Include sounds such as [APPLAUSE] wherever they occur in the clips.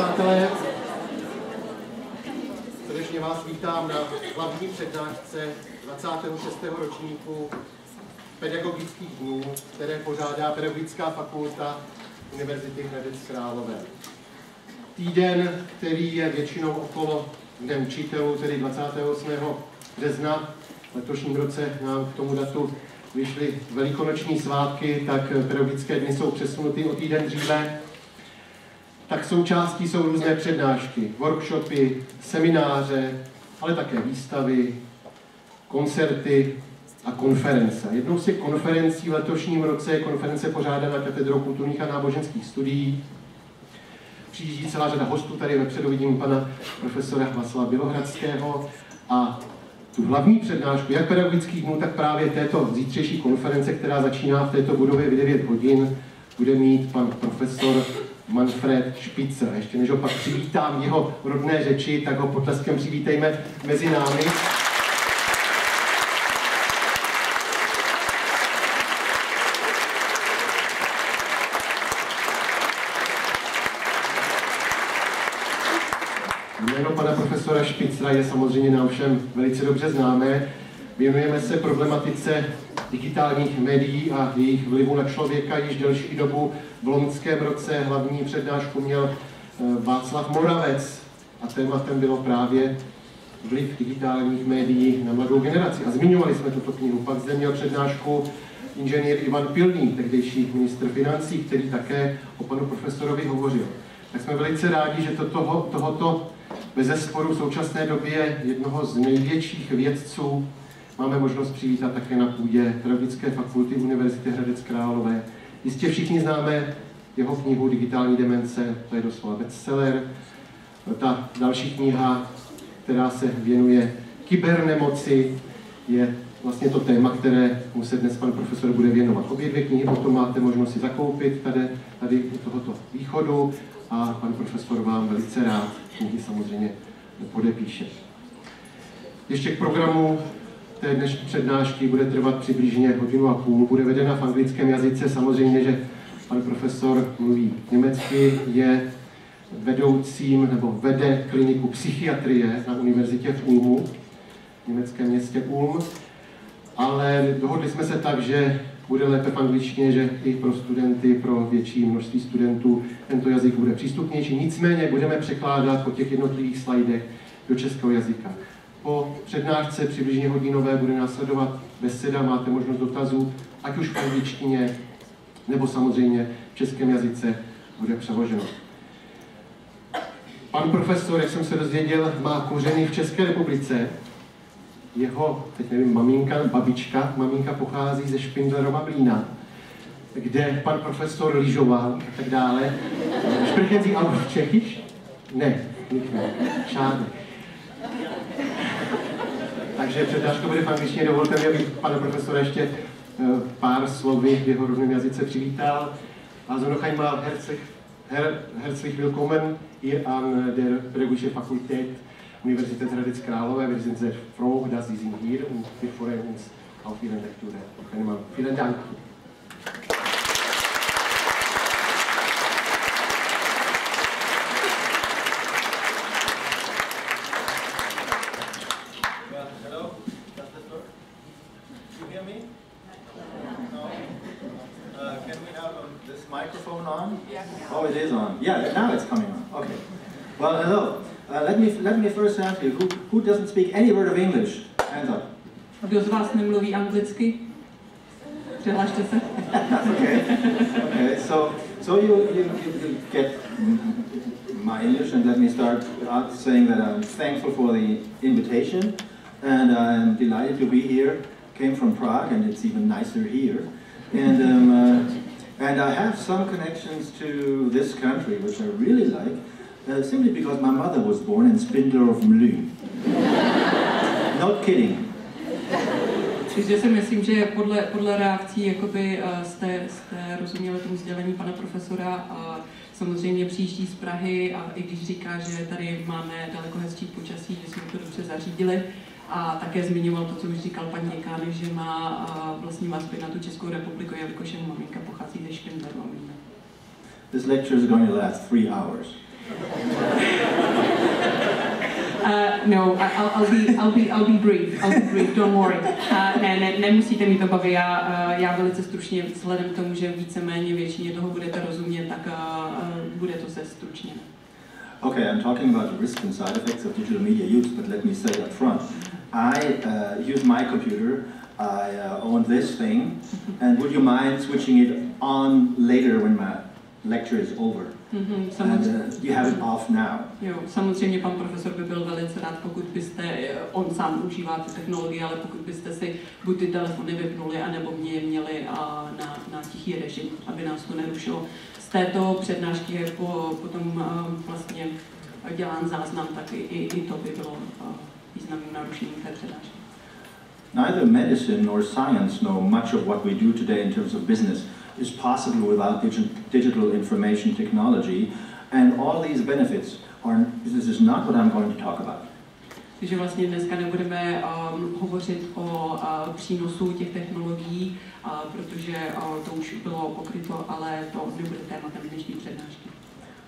přátelé, srdečně vás vítám na hlavní přednášce 26. ročníku pedagogických dnů, které pořádá Pedagogická fakulta Univerzity Hradec Králové. Týden, který je většinou okolo Dne učitelů, tedy 28. března v letošním roce nám k tomu datu vyšly velikonoční svátky, tak pedagogické dny jsou přesunuty o týden dříve. Tak součástí jsou různé přednášky, workshopy, semináře, ale také výstavy, koncerty a konference. Jednou z těch konferencí v letošním roce je konference pořádaná katedrou kulturních a náboženských studií. Přijíždí celá řada hostů, tady vepředu vidím pana profesora Václava Bělohradského a tu hlavní přednášku, jak pedagogických dnů, tak právě této zítřejší konference, která začíná v této budově v 9 hodin, bude mít pan profesor Manfred Špicer. Ještě než ho pak přivítám jeho rodné řeči, tak ho potleskem přivítejme mezi námi. Jméno pana profesora Špicra je samozřejmě nám všem velice dobře známé. Věnujeme se problematice digitálních médií a jejich vlivu na člověka již delší dobu. V loňském roce hlavní přednášku měl eh, Václav Moravec a tématem bylo právě vliv digitálních médií na mladou generaci. A zmiňovali jsme tuto knihu. Pak zde měl přednášku inženýr Ivan Pilný, tehdejší ministr financí, který také o panu profesorovi hovořil. Tak jsme velice rádi, že to toho, tohoto bez zesporu v současné době jednoho z největších vědců máme možnost přivítat také na půdě Pedagogické fakulty Univerzity Hradec Králové. Jistě všichni známe jeho knihu Digitální demence, to je doslova bestseller. Ta další kniha, která se věnuje kybernemoci, je vlastně to téma, které mu se dnes pan profesor bude věnovat. Obě dvě knihy potom máte možnost si zakoupit tady, tady u tohoto východu a pan profesor vám velice rád knihy samozřejmě podepíše. Ještě k programu té dnešní přednášky bude trvat přibližně hodinu a půl. Bude vedena v anglickém jazyce. Samozřejmě, že pan profesor mluví německy, je vedoucím nebo vede kliniku psychiatrie na univerzitě v Ulmu, v německém městě Ulm. Ale dohodli jsme se tak, že bude lépe v angličtině, že i pro studenty, pro větší množství studentů tento jazyk bude přístupnější. Nicméně budeme překládat po těch jednotlivých slajdech do českého jazyka. Po přednášce přibližně hodinové bude následovat beseda, máte možnost dotazů, ať už v angličtině, nebo samozřejmě v českém jazyce bude přeloženo. Pan profesor, jak jsem se dozvěděl, má kořeny v České republice. Jeho, teď nevím, maminka, babička, maminka pochází ze Špindlerova Mlína, kde pan profesor lyžoval a tak dále. Sprechen auch Čechyš? Ne, nicht mehr. Takže přednáška bude v angličtině. Dovolte mi, abych pana profesora ještě eh, pár slovy v jeho rodném jazyce přivítal. Also noch einmal herzlich, her, herzlich willkommen hier an der Pädagogische Fakultät Universität Hradec Králové. Wir sind sehr froh, dass Sie sind hier und wir freuen uns auf Ihre Lektüre. Noch einmal vielen Dank. Well, hello. Uh, let me let me first ask you, who, who doesn't speak any word of English? Hands up. Kdo z vás nemluví anglicky? Přihlašte se. [LAUGHS] okay. Okay. So so you you, you, get my English, and let me start out saying that I'm thankful for the invitation, and I'm delighted to be here. Came from Prague, and it's even nicer here. And um, uh, and I have some connections to this country, which I really like, uh, simply because my mother was born in Spindler of Mlü. Not kidding. Takže si myslím, že podle, podle reakcí jakoby, uh, jste, jste rozuměli tomu sdělení pana profesora a samozřejmě přijíždí z Prahy a i když říká, že tady máme daleko hezčí počasí, že jsme to dobře zařídili, a také zmiňoval to, co už říkal paní děkány, že má vlastně vazby na tu Českou republiku, jelikož jeho maminka pochází ze Špindlerova This lecture is going to last three hours. Uh, no, I'll, I'll, be, I'll, be, I'll be brief. I'll be brief, don't worry. Uh, ne, ne, nemusíte mít obavy, já, uh, já velice stručně, vzhledem k tomu, že víceméně většině toho budete rozumět, tak uh, uh, bude to se stručně. Okay, I'm talking about the risks and side effects of digital media use, but let me say up front. I uh, use my computer, I uh, own this thing, and would you mind switching it on later when my lecture is over? Mm-hmm, And samozřejmě, uh, you have it off now. jo, samozřejmě pan profesor by byl velice rád, pokud byste, eh, on sám užívá tu technologii, ale pokud byste si buď ty telefony vypnuli, anebo mě je měli a na, na tichý režim, aby nás to nerušilo. Z této přednášky je po, potom uh, vlastně dělán záznam, tak i, i, to by bylo uh, významným narušením té přednášky. Neither medicine nor science know much of what we do today in terms of business is possible without digi- digital information technology, and all these benefits are, this is not what I'm going to talk about. Takže vlastně dneska nebudeme um, hovořit o uh, přínosu těch technologií, uh, protože uh, to už bylo pokryto, ale to nebude tématem dnešní přednášky.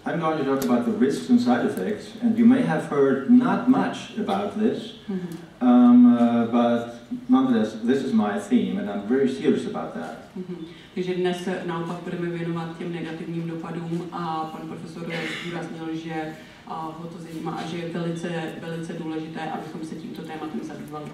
I'm going to talk about the risks and side effects, and you may have heard not much about this, Mhm. um, uh, but nonetheless, this is my theme, and I'm very serious about that. Mhm. Takže dnes naopak budeme věnovat těm negativním dopadům a pan profesor zdůraznil, že uh, ho to zajímá a že je velice, velice důležité, abychom se tímto tématem zabývali.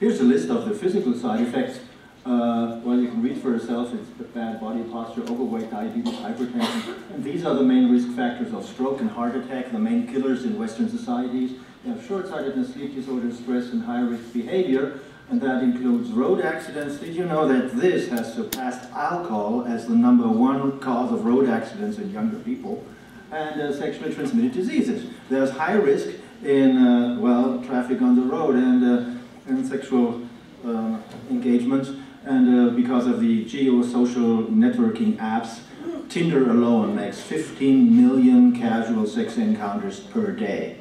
Here's a list of the physical side effects. Uh, well, you can read for yourself. It's bad body posture, overweight, diabetes, hypertension. And these are the main risk factors of stroke and heart attack, the main killers in Western societies. You have short-sightedness, sleep disorders, stress, and high-risk behavior. And that includes road accidents. Did you know that this has surpassed alcohol as the number one cause of road accidents in younger people? And uh, sexually transmitted diseases. There's high risk in, uh, well, traffic on the road and, uh, and sexual uh, engagements. And uh, because of the geosocial networking apps, Tinder alone makes 15 million casual sex encounters per day.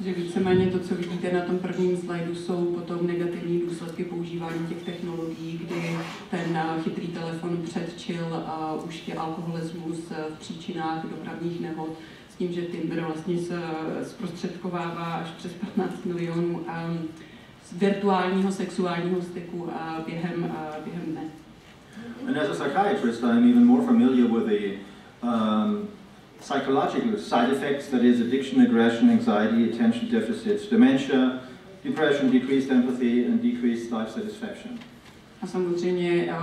že víceméně to, co vidíte na tom prvním slajdu, jsou potom negativní důsledky používání těch technologií, kdy ten eh, chytrý telefon předčil uh, už je alkoholismus eh, v příčinách dopravních nehod, s tím, že Tinder vlastně se zprostředkovává až přes 15 milionů um, virtuálního sexuálního styku během, během dne. And as a psychiatrist, I'm even more familiar with the um, psychological side effects that is, addiction, aggression, anxiety, attention deficits, dementia, depression, decreased empathy, and decreased life satisfaction. A samozřejmě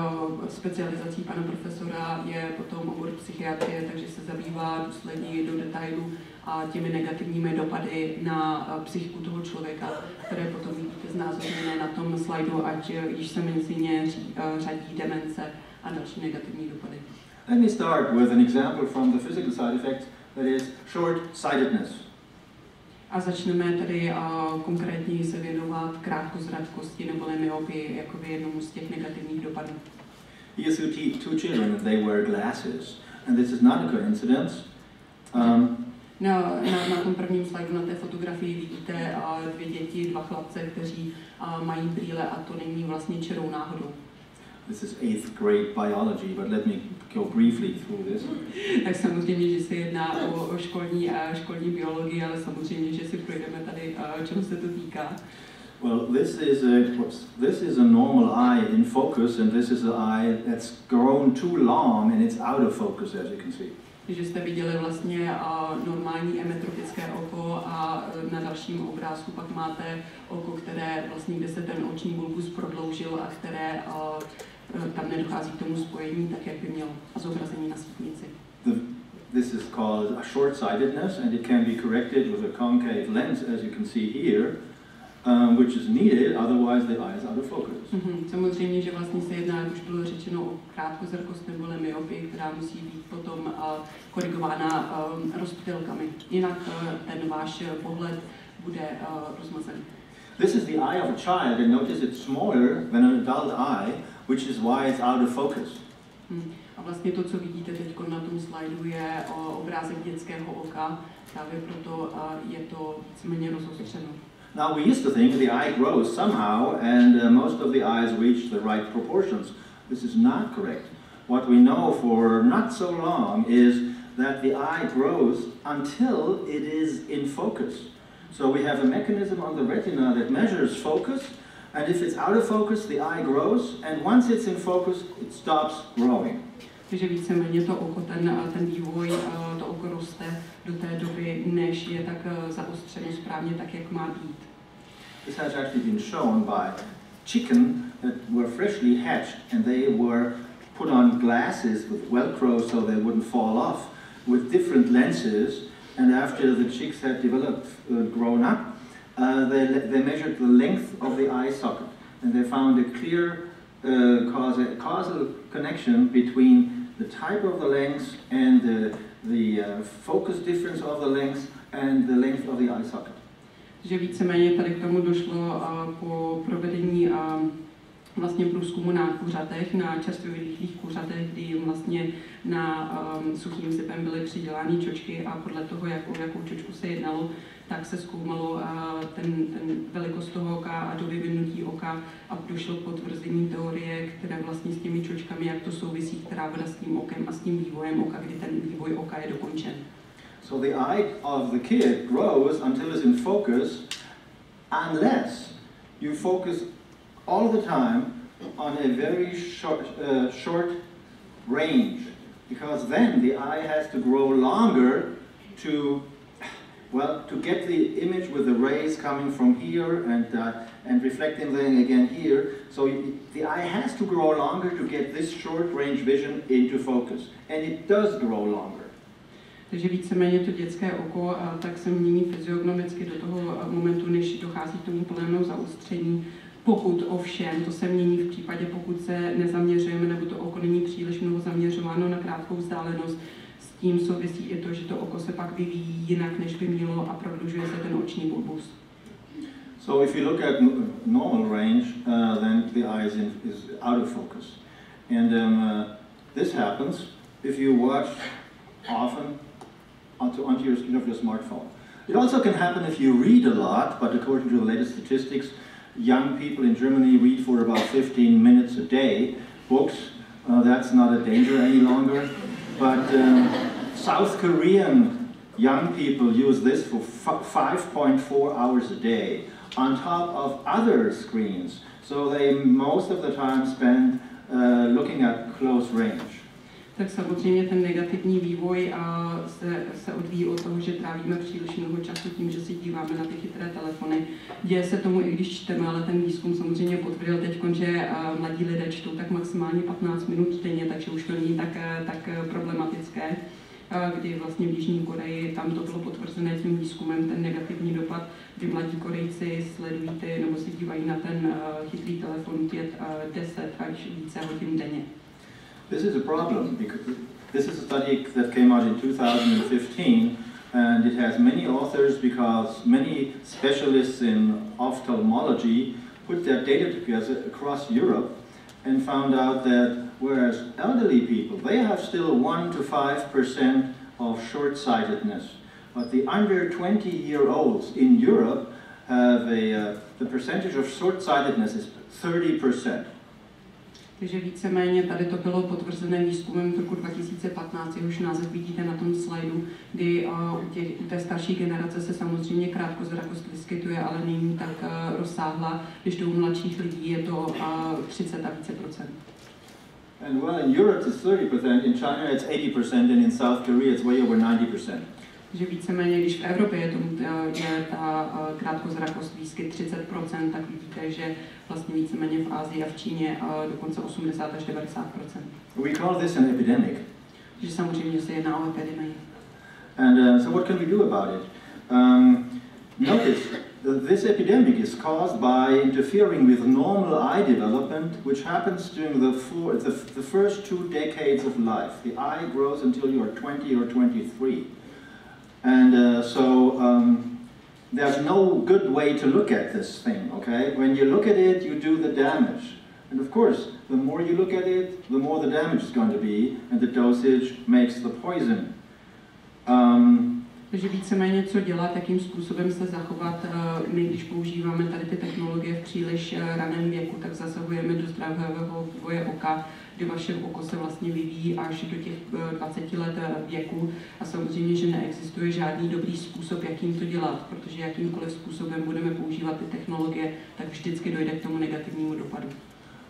specializací pana profesora je potom obor psychiatrie, takže se zabývá důsledně do detailu a těmi negativními dopady na eh, psychiku toho člověka, které potom vidíte znázorněné na tom slajdu, ať eh, již se mezi ně eh, řadí demence a další negativní dopady. Let me start with an example from the physical side effects, that is short-sightedness. A začneme tedy uh, konkrétně se věnovat krátkozradkosti nebo myopii jako jednomu z těch negativních dopadů. Here you see two children, and they wear glasses. And this is not a coincidence. Um, Na, na, na tom prvním slajdu na té fotografii vidíte dvě děti, dva chlapce, kteří mají brýle a to není vlastně čirou náhodou. this is eighth grade biology, but let me go briefly through this. Tak samozřejmě, že se jedná o, o školní, uh, školní biologii, ale samozřejmě, že si projdeme tady, čeho se to týká. Well, this is a whoops, this is a normal eye in focus, and this is an eye that's grown too long and it's out of focus, as you can see. Že jste viděli vlastně uh, normální emetropické oko a uh, na dalším obrázku pak máte oko, které vlastně, kde se ten oční bulbus prodloužil a které uh, tam nedochází k tomu spojení tak, jak by mělo a zobrazení na sítnici. This is called a short-sightedness, and it can be corrected with a concave lens, as you can see here, um, which is needed, otherwise the eye is out of focus. Mm-hmm. Samozřejmě, že vlastně se jedná, jak už bylo řečeno, o krátkozrakost nebo myopii, která musí být potom uh, korigována um, rozptylkami. Jinak uh, ten váš pohled bude uh, rozmazený. This is the eye of a child, and notice it's smaller than an adult eye, which is why it's out of focus. Hmm. A vlastně to, co vidíte teď na tom slajdu, je o, obrázek dětského oka. Právě proto je to víceméně rozostřeno. Now, we used to think the eye grows somehow, and uh, most of the eyes reach the right proportions. This is not correct. What we know for not so long is that the eye grows until it is in focus. So we have a mechanism on the retina that measures focus, and if it's out of focus, the eye grows, and once it's in focus, it stops growing. Takže víceméně to oko, ten, ten vývoj, eh, to oko roste do té doby, než je tak eh, zaostřeno správně tak, jak má být. This has actually been shown by chicken that were freshly hatched and they were put on glasses with Velcro so they wouldn't fall off with different lenses. And after the chicks had developed, uh, grown up, uh, they, they measured the length of the eye socket and they found a clear uh, causal, causal connection between the type of the lens and the, the uh, focus difference of the lens and the length of the eye socket. Že víceméně tady k tomu došlo po provedení vlastně průzkumu na kuřatech, na čerstvě vylíchlých kuřatech, kdy jim vlastně na um, suchým zipem byly přidělány čočky a podle toho, jakou, jakou čočku se jednalo, tak se zkoumalo ten, ten velikost toho oka a do vyvinutí oka a došlo k potvrzení teorie, které vlastně s těmi čočkami, jak to souvisí, která vede s tím okem a s tím vývojem oka, kdy ten vývoj oka je dokončen. So the eye of the kid grows until it's in focus unless you focus all the time on a very short, uh, short range because then the eye has to grow longer to well, to get the image with the rays coming from here and, uh, and reflecting them again here, so the eye has to grow longer to get this short range vision into focus. And it does grow longer. Takže víceméně to dětské oko tak se mění fyziognomicky do toho momentu, než dochází k tomu plnému zaostření. Pokud ovšem, to se mění v případě, pokud se nezaměřujeme nebo to oko není příliš mnoho zaměřováno na krátkou vzdálenost, tím souvisí i to, že to oko se pak vyvíjí jinak, než by mělo a prodlužuje se ten oční bulbus. So if you look at normal range, uh, then the eye is, in, is out of focus. And um, uh, this happens if you watch often onto, onto your screen of your smartphone. It also can happen if you read a lot, but according to the latest statistics, young people in Germany read for about 15 minutes a day. Books, uh, that's not a danger any longer. But um, South Korean young people use this for 5.4 hours a day on top of other screens. So they most of the time spend uh, looking at close range. Tak samozřejmě ten negativní vývoj se, se odvíjí od toho, že trávíme příliš mnoho času tím, že si díváme na ty chytré telefony. Děje se tomu i když čteme, ale ten výzkum samozřejmě potvrdil teď, že mladí lidé čtou tak maximálně 15 minut denně, takže už to není tak, tak problematické kdy vlastně v Jižní Koreji, tam to bylo potvrzené tím výzkumem, ten negativní dopad, kdy mladí Korejci sledují ty, nebo se dívají na ten chytrý telefon 5, 10 až více hodin denně. This is a problem because this is a study that came out in 2015 and it has many authors because many specialists in ophthalmology put their data together across Europe and found out that whereas elderly people, they have still 1 to 5% of short-sightedness, but the under 20-year-olds in Europe have a, uh, the percentage of short-sightedness is 30%. Takže víceméně tady to bylo potvrzené výzkumem v roku 2015, jehož název vidíte na tom slajdu, kdy u, těch, u té starší generace se samozřejmě krátkozrakost vyskytuje, ale není tak uh, rozsáhla, když to u mladších lidí je to uh, 30 a více procent. And well, in Europe it's 30%, in China it's 80%, and in South Korea it's way over 90% že víceméně, když v Evropě je, tomu, je ta krátkozrakost výskyt 30%, tak vidíte, že vlastně víceméně v Ázii a v Číně dokonce 80 až 90%. We call this an epidemic. Že samozřejmě se jedná o epidemii. And uh, so what can we do about it? Um, notice that this epidemic is caused by interfering with normal eye development, which happens during the, four, the, the first two decades of life. The eye grows until you are 20 or 23. And uh, so um, there's no good way to look at this thing, okay? When you look at it, you do the damage. And of course, the more you look at it, the more the damage is going to be, and the dosage makes the poison. Um, Takže víceméně co dělat, jakým způsobem se zachovat. Eh, My, když používáme tady ty technologie v příliš eh, raném věku, tak zasahujeme do zdravého vývoje oka, kdy vaše oko se vlastně vyvíjí až do těch eh, 20 let eh, věku. A samozřejmě, že neexistuje žádný dobrý způsob, jakým to dělat, protože jakýmkoliv způsobem budeme používat ty technologie, tak vždycky dojde k tomu negativnímu dopadu.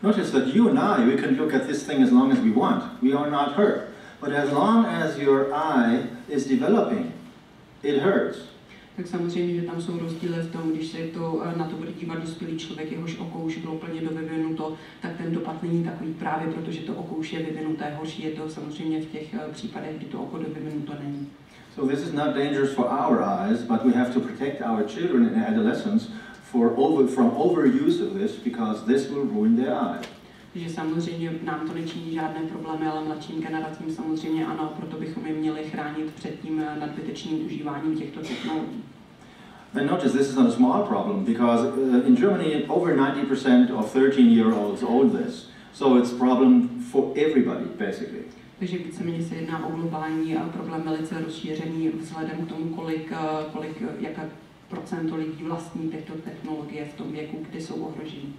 Notice that you and I, we can look at this thing as long as we want. We are not hurt. But as long as your eye is developing, it hurts. Tak samozřejmě, že tam jsou rozdíly v tom, když se to, eh, na to bude dívat dospělý člověk, jehož oko už bylo plně dovyvinuto, tak ten dopad není takový právě, protože to oko už je vyvinuté. Horší je to samozřejmě v těch eh, případech, kdy to oko dovyvinuto není. So this is not dangerous for our eyes, but we have to protect our children and adolescents for over, from overuse of this because this will ruin their eyes. Takže samozřejmě nám to nečiní žádné problémy, ale mladším generacím samozřejmě ano, proto bychom je měli chránit před tím eh, nadbytečným užíváním těchto technologií. And notice this is not a small problem because uh, in Germany over 90% of 13-year-olds own this. So it's a problem for everybody basically. Takže víceméně se jedná o globální eh, problém velice rozšířený vzhledem k tomu, kolik, kolik jaká procento lidí vlastní těchto technologie v tom věku, kdy jsou ohrožení.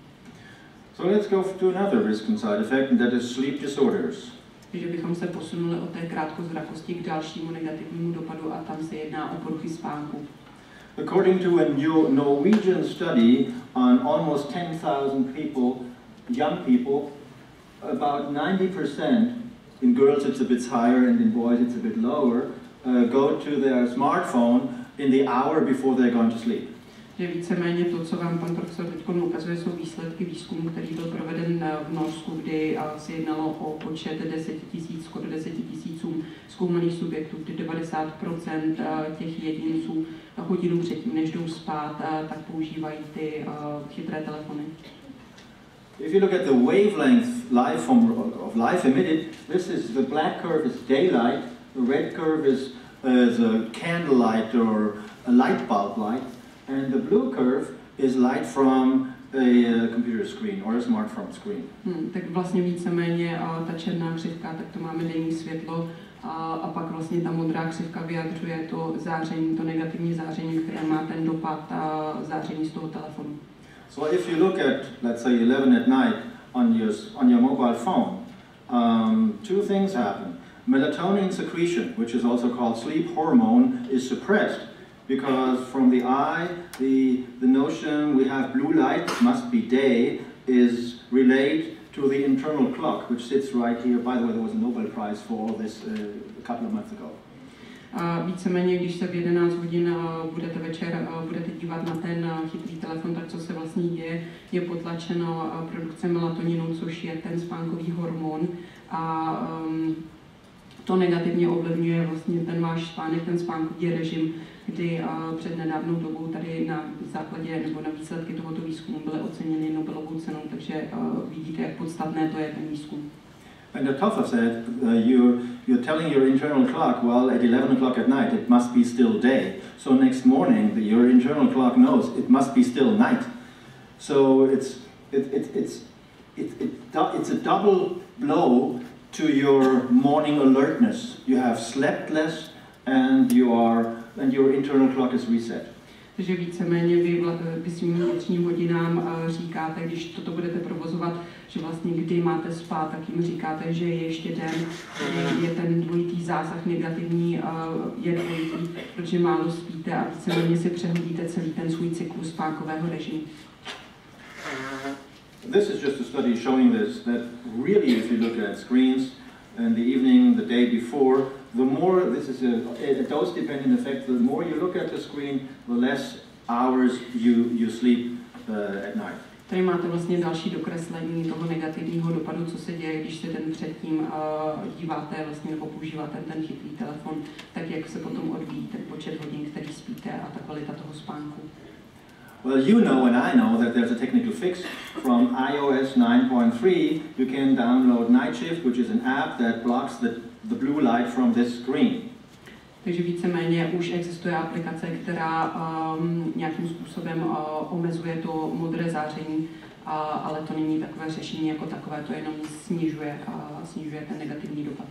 So let's go to another risk and side effect and that is sleep disorders. Takže bychom se posunuli od té krátkozrakosti k dalšímu negativnímu dopadu a tam se jedná o poruchy spánku. According to a new Norwegian study on almost 10,000 people, young people, about 90%, in girls it's a bit higher and in boys it's a bit lower, uh, go to their smartphone in the hour before they're going to sleep. Že víceméně to, co vám pan profesor teď ukazuje, jsou výsledky výzkumu, který byl proveden eh, v Norsku, kdy eh, se jednalo o počet 10 tisíc, skoro 10 tisíců zkoumaných subjektů, kdy 90% eh, těch jedinců hodinu předtím, než jdou spát, tak používají ty chytré telefony. If you look at the wavelength light from, of light emitted, this is the black curve is daylight, the red curve is uh, the candlelight or a light bulb light, and the blue curve is light from a uh, computer screen or a smartphone screen. Hmm, tak vlastně víceméně a ta černá křivka, tak to máme denní světlo a, a pak vlastně ta modrá křivka vyjadřuje to záření, to negativní záření, které má ten dopad a záření z toho telefonu. So if you look at, let's say, 11 at night on your, on your mobile phone, um, two things happen. Melatonin secretion, which is also called sleep hormone, is suppressed because from the eye, the, the notion we have blue light, must be day, is relayed to the internal clock, which sits right here. By the way, there was a Nobel Prize for all this uh, a couple of months ago. A víceméně, když se v 11 hodin a, budete večer a, budete dívat na ten a, chytrý telefon, tak co se vlastně děje, je potlačeno produkce melatoninu, což je ten spánkový hormon a um, to negativně ovlivňuje vlastně ten váš spánek, ten spánkový režim, kdy a, před nedávnou dobou tady na základě nebo na výsledky tohoto výzkumu byly oceněny Nobelovou cenou, takže a, vidíte, jak podstatné to je ten výzkum. And the Topha said, uh, you're, you're telling your internal clock, well, at 11 o'clock at night, it must be still day. So next morning, the, your internal clock knows it must be still night. So it's, it, it, it's, it, it, it's a double blow to your morning alertness. You have slept less and, you are, and your internal clock is reset. Takže víceméně vy, vy svým vnitřním hodinám eh, říkáte, když toto budete provozovat, že vlastně kdy máte spát, tak jim říkáte, že je ještě den, je ten dvojitý zásah negativní, eh, je dvojitý, protože málo spíte a víceméně si přehodíte celý ten svůj cyklus spánkového režimu. This is just a study showing this, that really if you look at screens in the evening, the day before, the more, this is a, a dose-dependent effect, the more you look at the screen, the less hours you, you sleep uh, at night. Tady máte vlastně další dokreslení toho negativního dopadu, co se děje, když se den předtím uh, díváte vlastně nebo používáte ten chytrý telefon, tak jak se potom odvíjí ten počet hodin, který spíte a ta kvalita toho spánku. Well, you know and I know that there's a technical fix. From iOS 9.3, you can download Night Shift, which is an app that blocks the, the blue light from this screen. Takže víceméně už existuje aplikace, která um, nějakým způsobem uh, omezuje to modré záření, a, ale to není takové řešení jako takové, to jenom snižuje, uh, snižuje ten negativní dopad.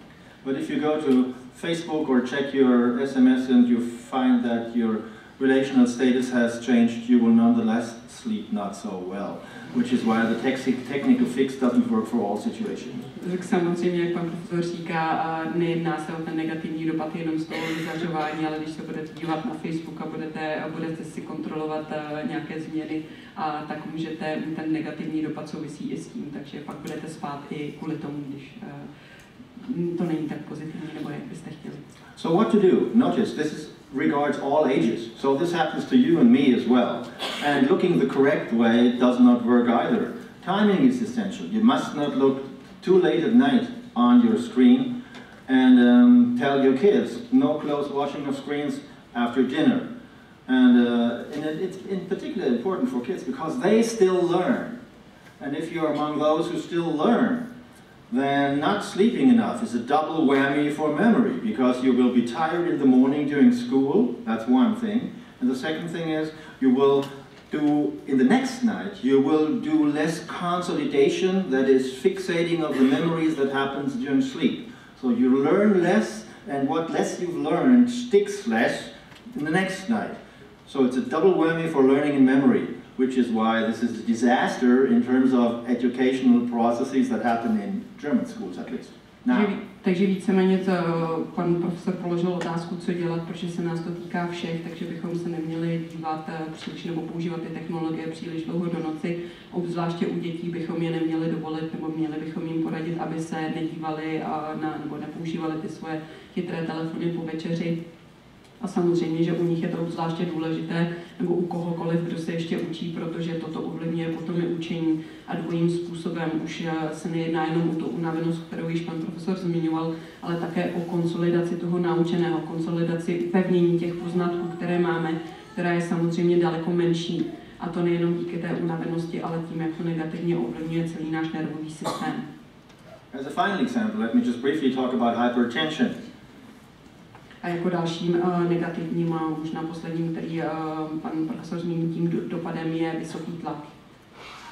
But if you go to Facebook or check your SMS and you find that your relational status has changed, you will nonetheless sleep not so well, which is why the technical fix doesn't work for all situations. Tak samozřejmě, jak pan profesor říká, nejedná se o ten negativní dopad jenom z toho vyzařování, ale když se budete dívat na Facebook a budete, budete si kontrolovat uh, nějaké změny, a tak můžete, ten negativní dopad souvisí i s tím, takže pak budete spát i kvůli tomu, když uh, to není tak pozitivní, nebo jak byste chtěli. So what to do? Notice this is regards all ages. So this happens to you and me as well. And looking the correct way does not work either. Timing is essential. You must not look too late at night on your screen and um, tell your kids no close watching of screens after dinner. And, uh, and it, it's in particular important for kids because they still learn. And if you're among those who still learn, then not sleeping enough is a double whammy for memory because you will be tired in the morning during school, that's one thing. And the second thing is you will do, in the next night, you will do less consolidation, that is fixating of the memories that happens during sleep. So you learn less, and what less you've learned sticks less in the next night. So it's a double whammy for learning and memory, which is why this is a disaster in terms of educational processes that happen in German schools at least. Now, Takže, víceméně to, pan profesor položil otázku, co dělat, protože se nás to týká všech, takže bychom se neměli dívat eh, příliš nebo používat ty technologie příliš dlouho do noci. Obzvláště u dětí bychom je neměli dovolit nebo měli bychom jim poradit, aby se nedívali a na, nebo nepoužívali ty svoje chytré telefony po večeři. A samozřejmě, že u nich je to obzvláště důležité, nebo u kohokoliv, kdo se ještě učí, protože toto ovlivňuje potom i učení a dvojím způsobem. Už eh, se nejedná jenom o tu unavenost, kterou již pan profesor zmiňoval, ale také o konsolidaci toho naučeného, konsolidaci upevnění těch poznatků, které máme, která je samozřejmě daleko menší. A to nejenom díky té unavenosti, ale tím, jak to negativně ovlivňuje celý náš nervový systém. as a final example, let me just briefly talk about hypertension. A jako dalším uh, negativním a možná posledním, který uh, pan profesor zmínil tím do- dopadem, je vysoký tlak.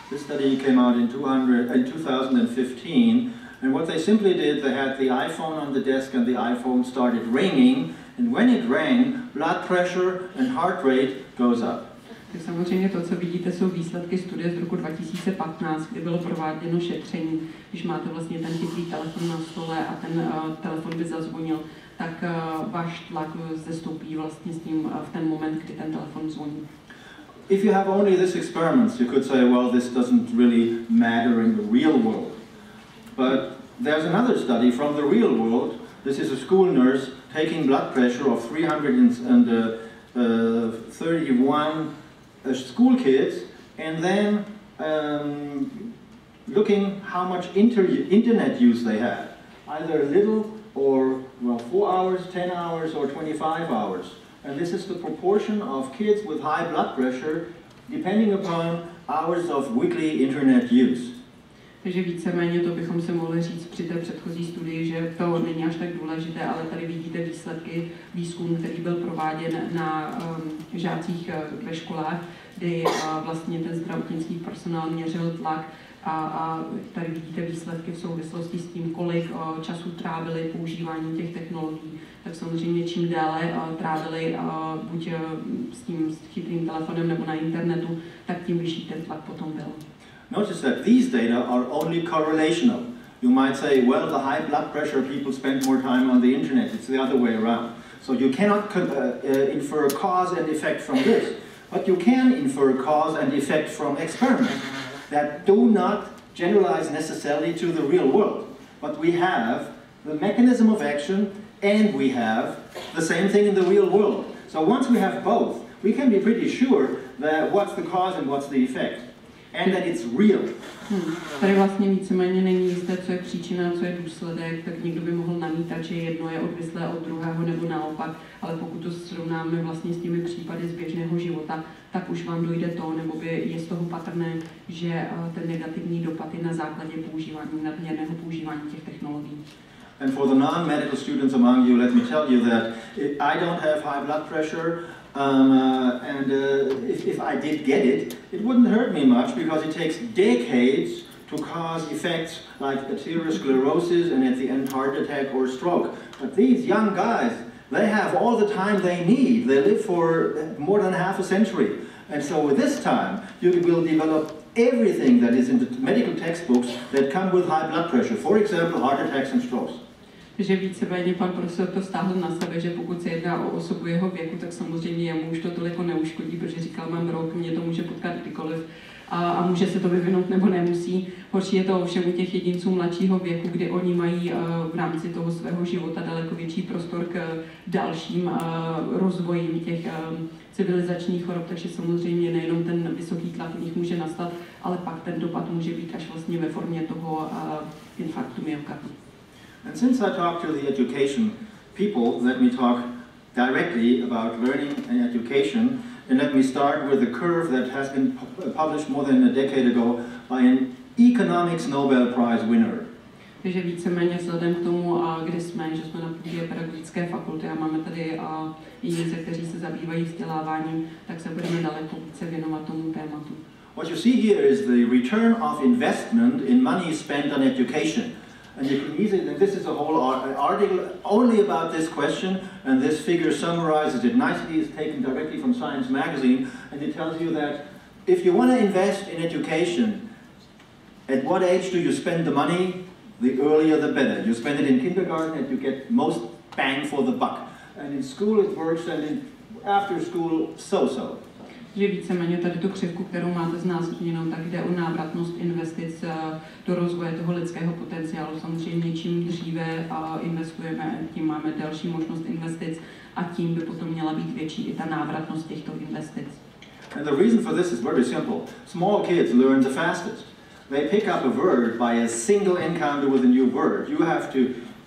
This study came out in, 200, in 2015, and what they simply did, they had the iPhone on the desk and the iPhone started ringing, and when it rang, blood pressure and heart rate goes up. Tak samozřejmě to, co vidíte, jsou výsledky studie z roku 2015, kdy bylo prováděno šetření, když máte vlastně ten chytrý telefon na stole a ten uh, telefon by zazvonil, tak uh, váš tlak zestoupí vlastně s tím uh, v ten moment, kdy ten telefon zvoní. If you have only this experiment, you could say, well, this doesn't really matter in the real world. But there's another study from the real world. This is a school nurse taking blood pressure of 331 uh, school kids and then um, looking how much inter- internet use they had. Either little or, well, 4 hours, 10 hours, or 25 hours. And this is the proportion of kids with high blood pressure depending upon hours of weekly internet use. Takže víceméně to bychom se mohli říct při té předchozí studii, že to není až tak důležité, ale tady vidíte výsledky výzkumu, který byl prováděn na um, žácích uh, ve školách, kdy uh, vlastně ten zdravotnický personál měřil tlak a, a tady vidíte výsledky v souvislosti s tím, kolik času trávili používání těch technologií. Tak samozřejmě čím déle trávili buď uh, s tím s chytrým telefonem nebo na internetu, tak tím vyšší ten tlak potom byl. Notice that these data are only correlational. You might say, well, the high blood pressure people spend more time on the internet. It's the other way around. So you cannot uh, uh, infer cause and effect from this, but you can infer cause and effect from experiments that do not generalize necessarily to the real world. But we have the mechanism of action and we have the same thing in the real world. So once we have both, we can be pretty sure that what's the cause and what's the effect, and that it's real. Hmm. Tady vlastně víceméně není jisté, co je příčina a co je důsledek, tak někdo by mohl namítat, že jedno je odvislé od druhého nebo naopak, ale pokud to srovnáme vlastně s těmi případy z běžného života, tak už vám dojde to, nebo by je z toho patrné, že eh, ten negativní dopad je na základě používání, nadměrného používání těch technologií. And for the non-medical students among you, let me tell you that I don't have high blood pressure, um, uh, and uh, if, if I did get it, it wouldn't hurt me much because it takes decades to cause effects like arteriosclerosis and at the end heart attack or stroke. But these young guys, they have all the time they need. They live for more than half a century. And so with this time, you will develop everything that is in the medical textbooks that come with high blood pressure. For example, heart attacks and strokes. Že víceméně pan profesor to stáhl na sebe, že pokud se jedná o osobu jeho věku, tak samozřejmě jemu už to toliko neuškodí, protože říkal, mám rok, mě to může potkat kdykoliv a, a může se to vyvinout nebo nemusí. Horší je to ovšem u těch jedinců mladšího věku, kdy oni mají uh, v rámci toho svého života daleko větší prostor k dalším uh, rozvojím těch civilizačních chorob, takže samozřejmě nejenom ten vysoký tlak v nich může nastat, ale pak ten dopad může být až vlastně ve formě toho infarktu myokardu. And since I talk to the education people, let me talk directly about learning and education. And let me start with a curve that has been published more than a decade ago by an economics Nobel Prize winner. Takže víceméně vzhledem k tomu, kde jsme, že jsme na půdě pedagogické fakulty a máme tady jedince, kteří se zabývají vzděláváním, tak se budeme daleko více věnovat tomu tématu. What you see here is the return of investment in money spent on education. And you can easily, and this is a whole article only about this question, and this figure summarizes it nicely. It's taken directly from Science Magazine, and it tells you that if you want to invest in education, at what age do you spend the money? The earlier the better. You spend it in kindergarten and you get most bang for the buck. And in school it works, and in after school, so-so. Že víceméně tady tu křivku, kterou máte znázorněnou, tak jde o návratnost investic eh, do rozvoje toho lidského potenciálu. Samozřejmě čím dříve eh, investujeme, tím máme další možnost investic a tím by potom měla být větší i ta návratnost těchto investic. And the reason for this is very simple. Small kids learn the fastest. They pick up a word by a single encounter with a new word. You have to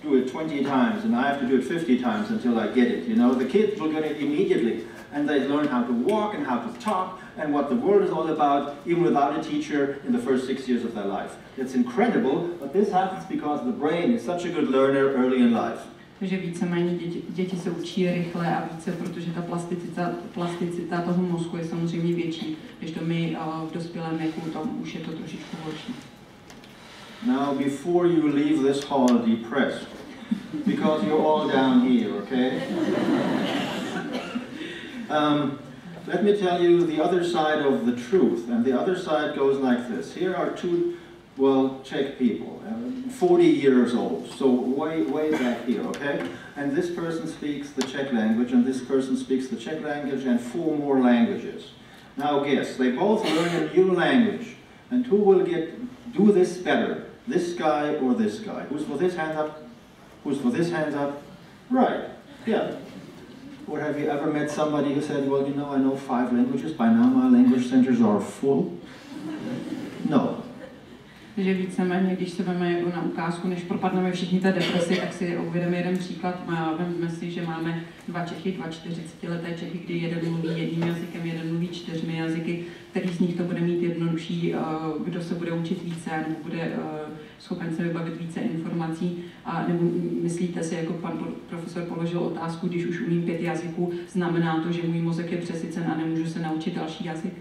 do it 20 times, and I have to do it 50 times until I get it. You know, the kids will get it immediately and they learn how to walk and how to talk and what the world is all about, even without a teacher in the first six years of their life. It's incredible, but this happens because the brain is such a good learner early in life. Takže víceméně děti, děti se učí rychle a více, protože ta plasticita, plasticita toho mozku je samozřejmě větší, když to my uh, v dospělém věku, tam už je to trošičku horší. Now, before you leave this hall depressed, because you're all down here, okay? Um, let me tell you the other side of the truth, and the other side goes like this. Here are two, well, Czech people, uh, 40 years old, so way, way back here, okay? And this person speaks the Czech language, and this person speaks the Czech language and four more languages. Now guess, they both learn a new language, and who will get do this better, this guy or this guy? Who's for this hand up? Who's for this hand up? Right, yeah. Or have you ever met somebody who said, well, you know, I know five languages, by now my language centers are full? No. Že víceméně, když se vezme jako na ukázku, než propadneme všichni té depresi, tak si uvědomíme jeden příklad. Vezmeme si, že máme dva Čechy, dva 40 leté Čechy, kdy jeden mluví jedním jazykem, jeden mluví čtyřmi jazyky, který z nich to bude mít jednodušší, eh, kdo se bude učit více, nebo bude eh, schopen se vybavit více informací. A nebo myslíte si, jako pan profesor položil otázku, když už umím pět jazyků, znamená to, že můj mozek je přesycen a nemůžu se naučit další jazyk?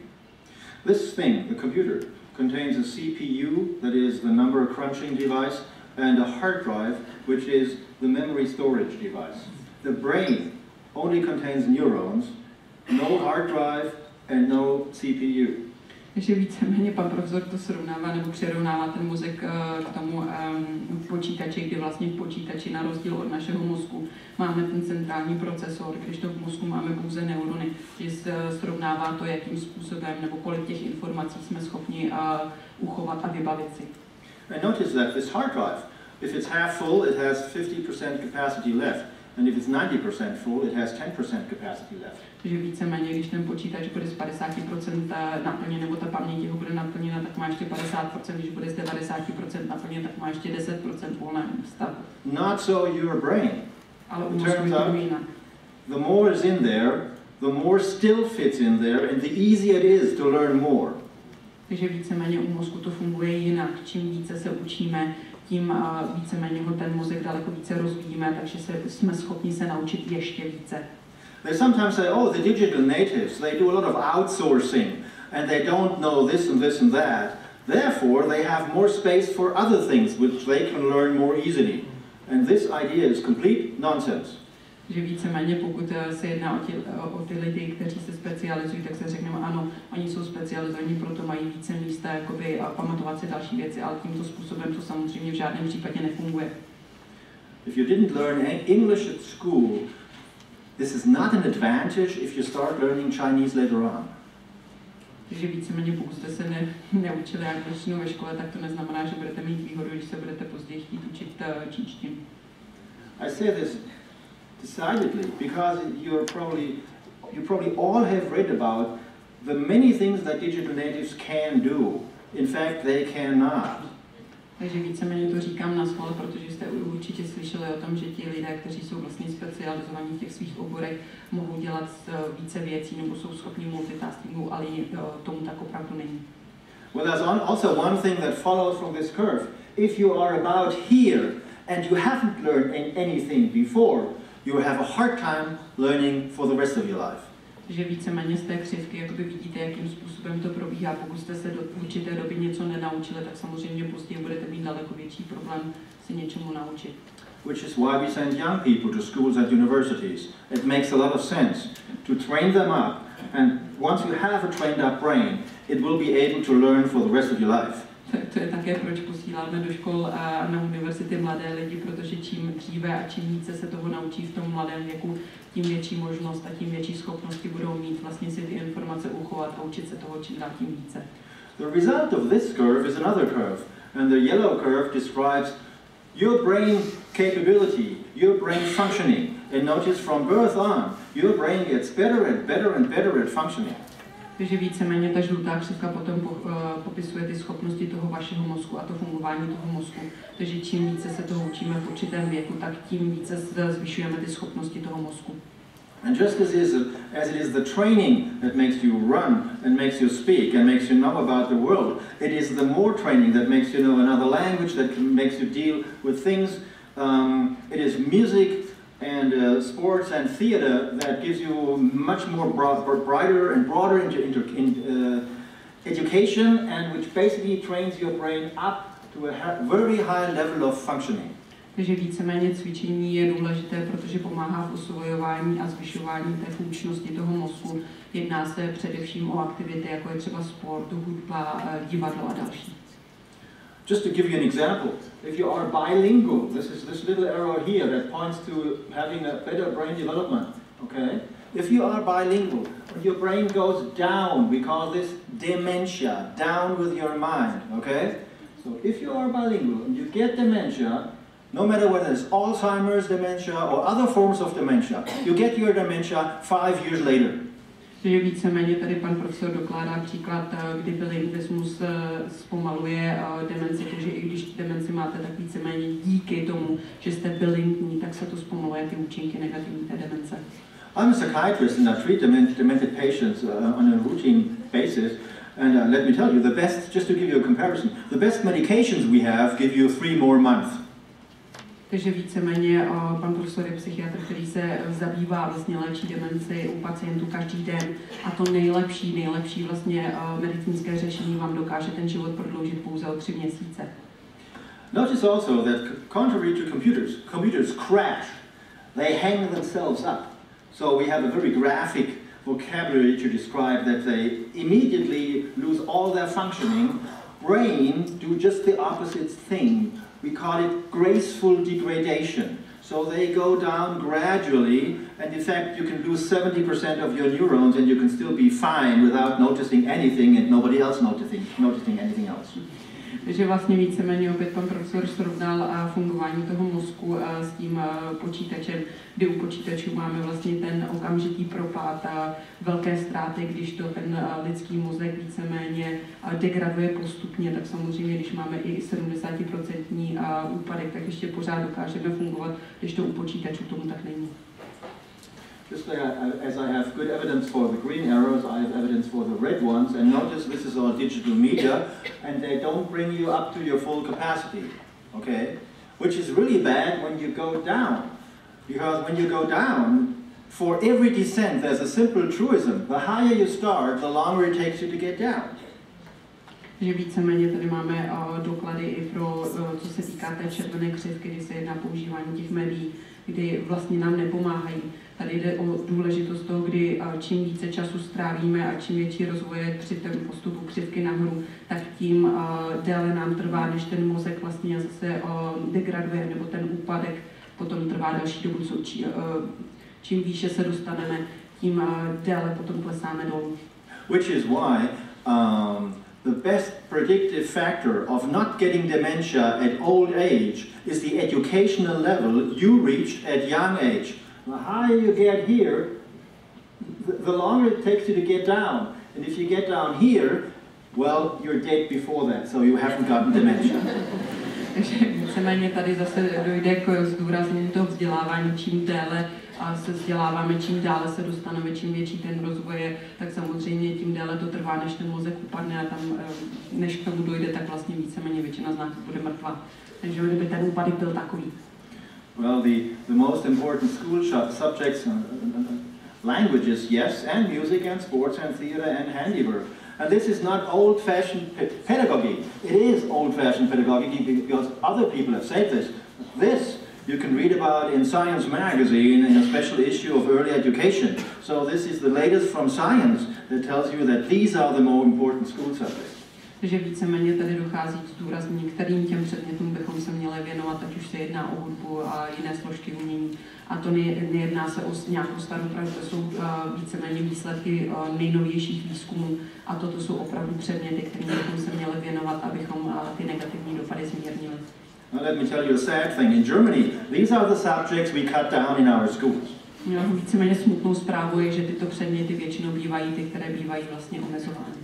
This thing, the computer, contains a CPU, that is the number crunching device, and a hard drive, which is the memory storage device. The brain only contains neurons, no hard drive, and no CPU. Takže víceméně pan profesor to srovnává nebo přirovnává ten mozek eh, k tomu um, počítači, kdy vlastně v počítači na rozdíl od našeho mozku máme ten centrální procesor, když to v mozku máme pouze neurony, že eh, srovnává to, jakým způsobem nebo kolik těch informací jsme schopni uh, uchovat a vybavit si. And notice that this hard drive, if it's half full, it has 50% capacity left. And if it's 90% full, it has 10% capacity left. Takže víceméně, když ten počítač bude z 50% naplněn, nebo ta paměť jeho bude naplněna, tak má ještě 50%, když bude z 90% naplněn, tak má ještě 10% volného stavu. Not so your brain. Ale u mozku. The more is in there, the more still fits in there, and the easier it is to learn more. Takže víceméně u mozku to funguje jinak. Čím více se učíme, tím víceméně ho ten mozek daleko více rozvíjíme, takže se, jsme schopni se naučit ještě více. They sometimes say, oh, the digital natives, they do a lot of outsourcing and they don't know this and this and that. Therefore, they have more space for other things which they can learn more easily. And this idea is complete nonsense. Že víceméně pokud eh, se jedná o, ti, o, o ty lidi, kteří se specializují, tak se řekneme, ano, oni jsou specializovaní, proto mají více místa jakoby, a pamatovat si další věci, ale tímto způsobem to samozřejmě v žádném případě nefunguje. If you didn't learn English at school, this is not an advantage if you start learning Chinese later on. Takže víceméně pokud jste se ne, [LAUGHS] neučili angličtinu ve škole, tak to neznamená, že budete mít výhodu, když se budete později chtít učit uh, čínštinu. I say this decidedly because you're probably you probably all have read about the many things that digital natives can do. In fact, they cannot. Takže víceméně to říkám na schvál, protože jste určitě slyšeli o tom, že ti lidé, kteří jsou vlastně specializovaní v těch svých oborech, mohou dělat eh, více věcí nebo jsou schopni multitaskingu, ale eh, tomu tak opravdu není. Well, there's also one thing that follows from this curve. If you are about here and you haven't learned anything before, you have a hard time learning for the rest of your life že víceméně z té křivky jakoby vidíte, jakým způsobem to probíhá. Pokud jste se do určité doby něco nenaučili, tak samozřejmě později budete mít daleko větší problém se něčemu naučit. Which is why we send young people to schools and universities. It makes a lot of sense to train them up, and once you have a trained up brain, it will be able to learn for the rest of your life to je také, proč posíláme do škol a na univerzity mladé lidi, protože čím dříve a čím více se toho naučí v tom mladém věku, tím větší možnost a tím větší schopnosti budou mít vlastně si ty informace uchovat a učit se toho čím dál tím více. The result of this curve is another curve, and the yellow curve describes your brain capability, your brain functioning. And notice from birth on, your brain gets better and better and better at functioning. Takže víceméně ta žlutá křivka potom po, uh, popisuje ty schopnosti toho vašeho mozku a to fungování toho mozku. Takže čím více se toho učíme v určitém věku, tak tím více zvyšujeme ty schopnosti toho mozku. And just as, is, as it is the training that makes you run and makes you speak and makes you know about the world, it is the more training that makes you know another language, that makes you deal with things. Um, it is music and uh, sports and theater that gives you much more broad, brighter and broader inter, inter, in, uh, education and which basically trains your brain up to a very high level of functioning. Takže víceméně cvičení je důležité, protože pomáhá v osvojování a zvyšování té funkčnosti toho mozku. Jedná se především o aktivity, jako je třeba sport, hudba, divadlo a další. Just to give you an example, if you are bilingual, this is this little arrow here that points to having a better brain development, okay? If you are bilingual, your brain goes down, we call this dementia, down with your mind, okay? So if you are bilingual and you get dementia, no matter whether it's Alzheimer's dementia or other forms of dementia, you get your dementia five years later. Takže víceméně tady pan profesor dokládá příklad, eh, kdy bilinguismus eh, zpomaluje eh, demenci, takže i když demenci máte, tak víceméně díky tomu, že jste bilingní, tak se to zpomaluje ty účinky negativní té demence. I'm a psychiatrist and I treat demented patients uh, on a routine basis. And uh, let me tell you, the best, just to give you a comparison, the best medications we have give you three more months. Takže víceméně uh, pan profesor je psychiatr, který se zabývá vlastně léčí demenci u pacientů každý den a to nejlepší, nejlepší vlastně uh, medicínské řešení vám dokáže ten život prodloužit pouze o tři měsíce. Notice also that contrary to computers, computers crash. They hang themselves up. So we have a very graphic vocabulary to describe that they immediately lose all their functioning. Brain do just the opposite thing. We call it graceful degradation. So they go down gradually, and in fact, you can lose 70% of your neurons and you can still be fine without noticing anything and nobody else noticing, noticing anything else. Takže vlastně víceméně opět pan profesor srovnal fungování toho mozku s tím počítačem, kdy u počítačů máme vlastně ten okamžitý propad a velké ztráty, když to ten lidský mozek víceméně degraduje postupně, tak samozřejmě, když máme i 70% úpadek, tak ještě pořád dokážeme fungovat, když to u počítačů tomu tak není. Just like I, as I have good evidence for the green arrows, I have evidence for the red ones. And notice this is all digital media, and they don't bring you up to your full capacity, okay? Which is really bad when you go down. Because when you go down, for every descent, there's a simple truism. The higher you start, the longer it takes you to get down. Takže víceméně tady máme uh, doklady i pro, uh, co se týká té červené křivky, kdy se jedná používání těch médií, kdy vlastně nám nepomáhají. Tady jde o důležitost toho, kdy čím více času strávíme a čím větší rozvoje při tom postupu křivky nahoru, tak tím déle nám trvá, než ten mozek vlastně zase degraduje, nebo ten úpadek potom trvá další dobu, či, čím výše se dostaneme, tím déle potom klesáme dolů. Which is why um, the best predictive factor of not getting dementia at old age is the educational level you reached at young age. The higher you get here, the, longer it takes you to get down. And if you get down here, well, you're dead before that, so you haven't gotten dementia. Takže víceméně [LAUGHS] tady zase dojde k zdůraznění toho vzdělávání, čím déle a se vzděláváme, čím dále se dostaneme, čím větší ten rozvoj je, tak samozřejmě tím déle to trvá, než ten mozek upadne a tam, eh, než k tomu dojde, tak vlastně víceméně většina z nás bude mrtvá. Takže kdyby ten úpadek byl takový. Well, the, the most important school subjects, uh, languages, yes, and music and sports and theater and handiwork. And this is not old-fashioned pedagogy. It is old-fashioned pedagogy because other people have said this. This you can read about in Science magazine in a special issue of early education. So this is the latest from science that tells you that these are the more important school subjects. Takže víceméně tady dochází k zdůraznění, kterým těm předmětům bychom se měli věnovat, ať už se jedná o hudbu a jiné složky umění. A to nejedná se o nějakou starou pravdu, to jsou uh, víceméně výsledky uh, nejnovějších výzkumů a toto jsou opravdu předměty, kterým bychom se měli věnovat, abychom uh, ty negativní dopady zmírnili. Now let me tell you a sad thing. In Germany, these are the subjects we cut down in our schools. Víceméně smutnou zprávu je, že tyto předměty většinou bývají ty, které bývají vlastně omezovány.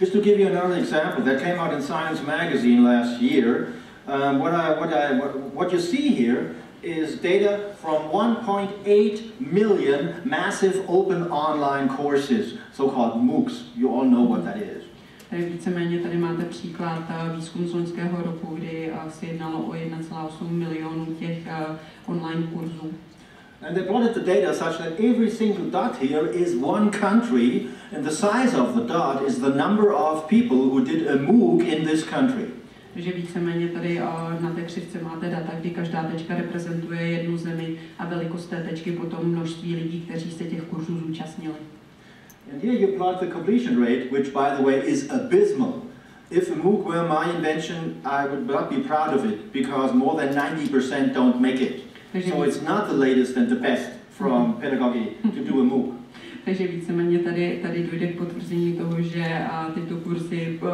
Just to give you another example, that came out in Science magazine last year. Um, what, I, what, I, what, what you see here is data from 1.8 million massive open online courses, so-called MOOCs. You all know what that is. Víceméně tady máte příklad eh, výzkum z loňského roku, kdy eh, se jednalo o 1,8 milionů těch eh, online kurzů. And they plotted the data such that every single dot here is one country, and the size of the dot is the number of people who did a MOOC in this country. Takže víceméně tady na té křivce máte data, kdy každá tečka reprezentuje jednu zemi a velikost té tečky potom množství lidí, kteří se těch kurzů zúčastnili. And here you plot the completion rate, which by the way is abysmal. If a MOOC were my invention, I would not be proud of it because more than 90% don't make it. So it's not the latest and the best from pedagogy to do a MOOC. [LAUGHS] Takže víceméně tady, tady dojde k potvrzení toho, že a tyto kurzy uh,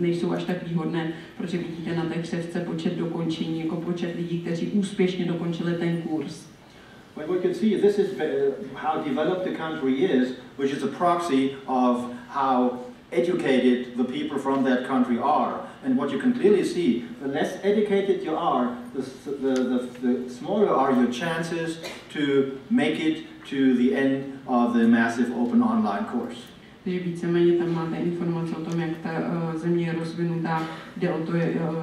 nejsou až tak výhodné, protože vidíte na té křivce počet dokončení, jako počet lidí, kteří úspěšně dokončili ten kurz. But we can see this is how developed the country is, which is a proxy of how educated the people from that country are. And what you can clearly see, the less educated you are, the, the, the, the smaller are your chances to make it to the end of the massive open online course. Takže víceméně tam máte informace o tom, jak ta uh, země je rozvinutá, jde o to, uh,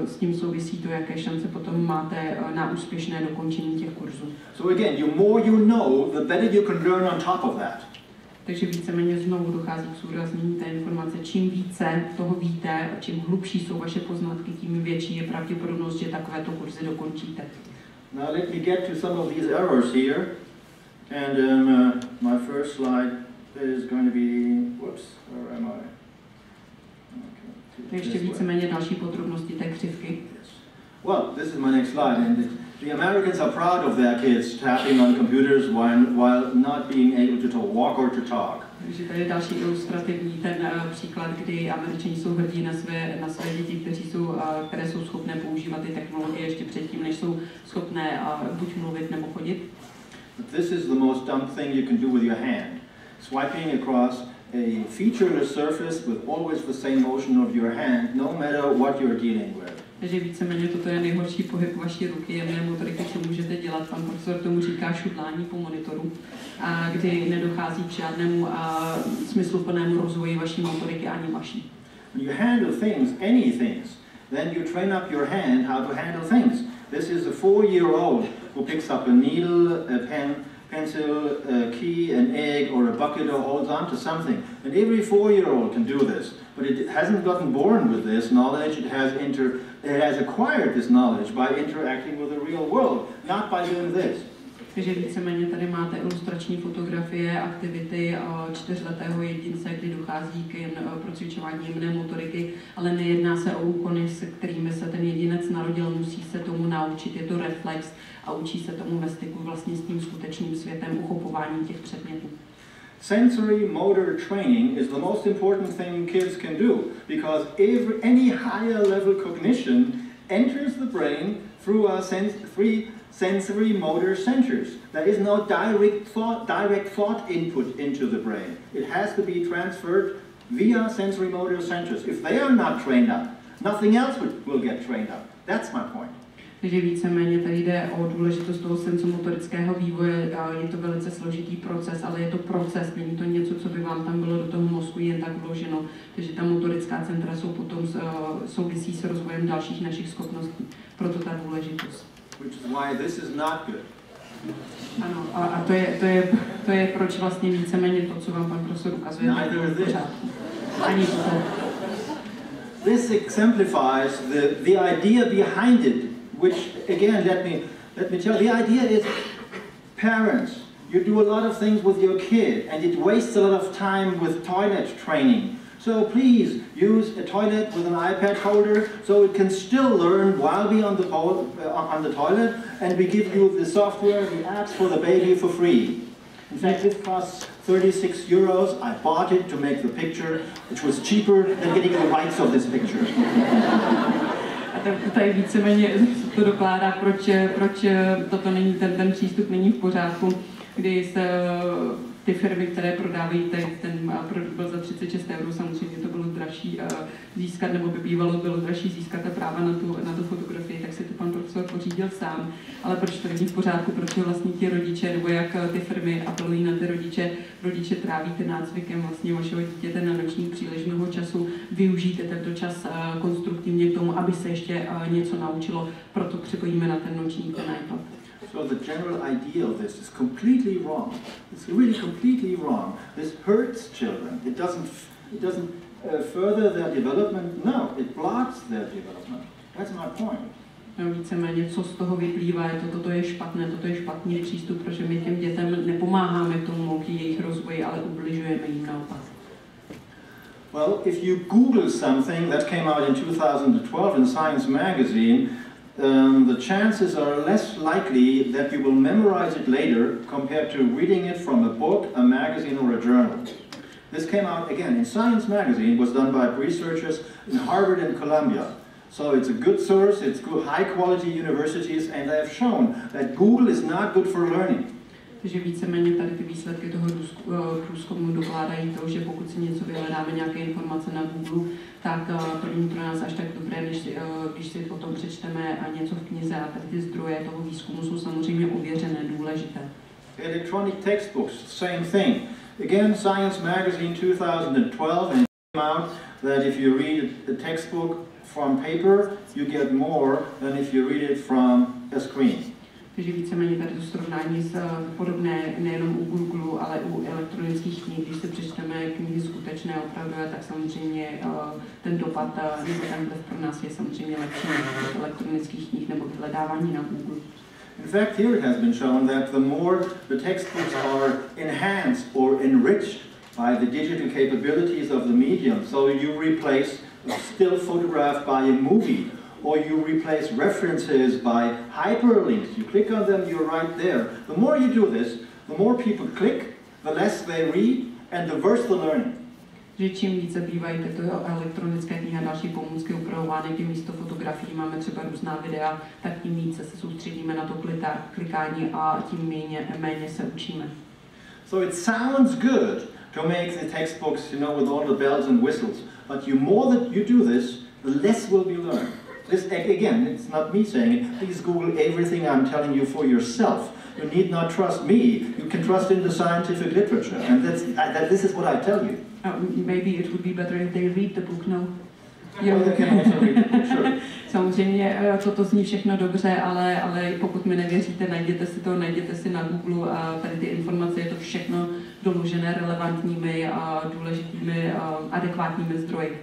s tím souvisí to, jaké šance potom máte uh, na úspěšné dokončení těch kurzů. So again, the more you know, the better you can learn on top of that. Takže víceméně znovu dochází k zúraznění té informace. Čím více toho víte, a čím hlubší jsou vaše poznatky, tím větší je pravděpodobnost, že takovéto kurzy dokončíte. Now let me get to some of these errors here. And um, uh, my first slide is going to be, whoops, where am I? Okay, ještě víceméně další podrobnosti té křivky. Well, this is my next slide. And the Americans are proud of their kids tapping on computers while, while not being able to talk, walk or to talk. Takže tady je další ilustrativní ten uh, příklad, kdy Američani jsou hrdí na své, na své děti, kteří jsou, uh, které jsou schopné používat ty technologie ještě předtím, než jsou schopné uh, buď mluvit nebo chodit. But this is the most dumb thing you can do with your hand. Swiping across a featureless surface with always the same motion of your hand, no matter what you're dealing with. Takže víceméně toto je nejhorší pohyb vaší ruky, jemné motoriky, co můžete dělat. Pan profesor tomu říká šudlání po monitoru, a kdy nedochází k žádnému a, smysluplnému rozvoji vaší motoriky ani vaší. You handle things, any things, then you train up your hand how to handle things. This is a four-year-old who picks up a needle, a pen, pencil, a key, an egg, or a bucket, or holds on to something. And every four-year-old can do this. But it hasn't gotten born with this knowledge. It has inter, it has acquired this knowledge by interacting with the real world, not by doing this. Takže víceméně tady máte ilustrační fotografie, aktivity eh, čtyřletého jedince, kdy dochází k jen eh, procvičování jemné motoriky, ale nejedná se o úkony, se kterými se ten jedinec narodil, musí se tomu naučit, je to reflex a učí se tomu ve styku vlastně s tím skutečným světem uchopování těch předmětů. Sensory motor training is the most important thing kids can do because every, any higher level cognition enters the brain through our three sensory motor centers. There is no direct thought, direct thought input into the brain. It has to be transferred via sensory motor centers. If they are not trained up, nothing else will get trained up. That's my point. Takže víceméně tady jde o důležitost toho sensomotorického vývoje. Je to velice složitý proces, ale je to proces, není to něco, co by vám tam bylo do toho mozku jen tak vloženo. Takže ta motorická centra jsou potom eh, souvisí s rozvojem dalších našich schopností. Proto ta důležitost. Which is why this is not good. Ano, a, a to, je, to, je, to je proč vlastně víceméně to, co vám pan profesor ukazuje. Ani to. This exemplifies the, the idea behind it, which again, let me, let me tell the idea is parents, you do a lot of things with your kid and it wastes a lot of time with toilet training. So please use a toilet with an iPad holder so it can still learn while we on the, uh, on the toilet and we give you the software, the apps for the baby for free. In fact, this costs 36 euros. I bought it to make the picture, which was cheaper than getting the rights of this picture. [LAUGHS] A to- tady víceméně [LAUGHS] to dokládá, proč, proč toto není, ten, ten přístup není v pořádku, kdy se ty firmy, které prodávají ten, ten produkt byl za 36 eur, samozřejmě dražší eh, získat, nebo by bývalo bylo dražší získat práva na tu, na tu fotografii, tak si to pan profesor pořídil sám. Ale proč to není v pořádku, protože vlastně ti rodiče, nebo jak eh, ty firmy apelují na ty rodiče, rodiče tráví ten nácvikem vlastně vašeho dítěte na noční příliš mnoho času, využijte tento čas eh, konstruktivně k tomu, aby se ještě něco naučilo, proto připojíme na ten noční ten iPad. So the general idea of this is completely wrong. It's really completely wrong. This hurts children. It doesn't, it doesn't further their development. No, it blocks their development. That's my point. No, víceméně, co z toho vyplývá, je to, toto je špatné, toto je špatný přístup, protože my těm dětem nepomáháme k tomu, k jejich rozvoji, ale ubližujeme jim naopak. Well, if you Google something that came out in 2012 in Science magazine, um, the chances are less likely that you will memorize it later compared to reading it from a book, a magazine, or a journal. This came out again in Science magazine, was done by researchers in Harvard and Columbia. So it's a good source, it's good, high quality universities, and they have shown that Google is not good for learning. Takže víceméně tady ty výsledky toho eh, průzkumu dokládají to, že pokud si něco vyhledáme, nějaké informace na Google, tak eh, to není pro nás až tak dobré, než si, eh, když si o tom přečteme a něco v knize a tady ty zdroje toho výzkumu jsou samozřejmě ověřené, důležité. Electronic textbooks, same thing. Again, Science Magazine 2012, and came out that if you read a textbook from paper, you get more than if you read it from a screen. Takže víceméně tady to srovnání s podobné nejenom u Google, ale u elektronických knih, když si přečteme knihy skutečné, opravdové, tak samozřejmě eh, ten dopad eh, nebo ten pro nás je samozřejmě lepší než elektronických knih nebo vyhledávání na Google. In fact, here it has been shown that the more the textbooks are enhanced or enriched by the digital capabilities of the medium, so you replace a still photograph by a movie, or you replace references by hyperlinks. You click on them, you're right there. The more you do this, the more people click, the less they read, and the worse the learning. Že čím více bývají tyto elektronické knihy a další pomůcky upravovány, tím místo fotografií máme třeba různá videa, tak tím více se soustředíme na to klikání a tím méně, méně se učíme. So it sounds good to make the textbooks, you know, with all the bells and whistles, but you more that you do this, the less will be learned. This, again, it's not me saying it. Please Google everything I'm telling you for yourself. You need not trust me. You can trust in the scientific literature, and that's, I, that, this is what I tell you. Uh, maybe it would be better if they read the book now. Sure. [LAUGHS] Samozřejmě eh, toto zní všechno dobře, ale, ale pokud mi nevěříte, najděte si to, najděte si na Google a tady ty informace, je to všechno doložené relevantními a důležitými a adekvátními zdroji.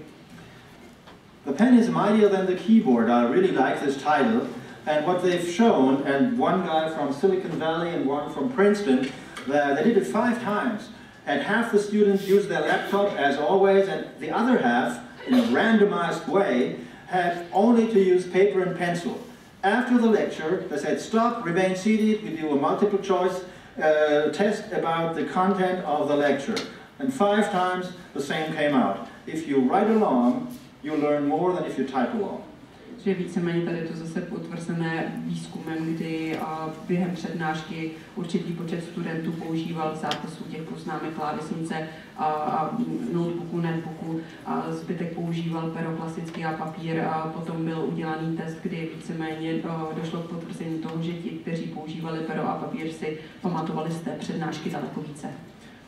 The pen is mightier than the keyboard. I really like this title. And what they've shown, and one guy from Silicon Valley and one from Princeton, they, they did it five times. And half the students used their laptop as always, and the other half, in a randomized way, had only to use paper and pencil. After the lecture, they said, stop, remain seated, we do a multiple choice uh, test about the content of the lecture. And five times the same came out. If you write along, you learn more than if you type along. Že víceméně tady to zase potvrzené výzkumem, kdy během přednášky určitý počet studentů používal zápisů těch poznámek klávesnice a, notebooku, netbooku, a zbytek používal pero klasický a papír a potom byl udělaný test, kdy víceméně došlo k potvrzení toho, že ti, kteří používali pero a papír, si pamatovali z té přednášky daleko více.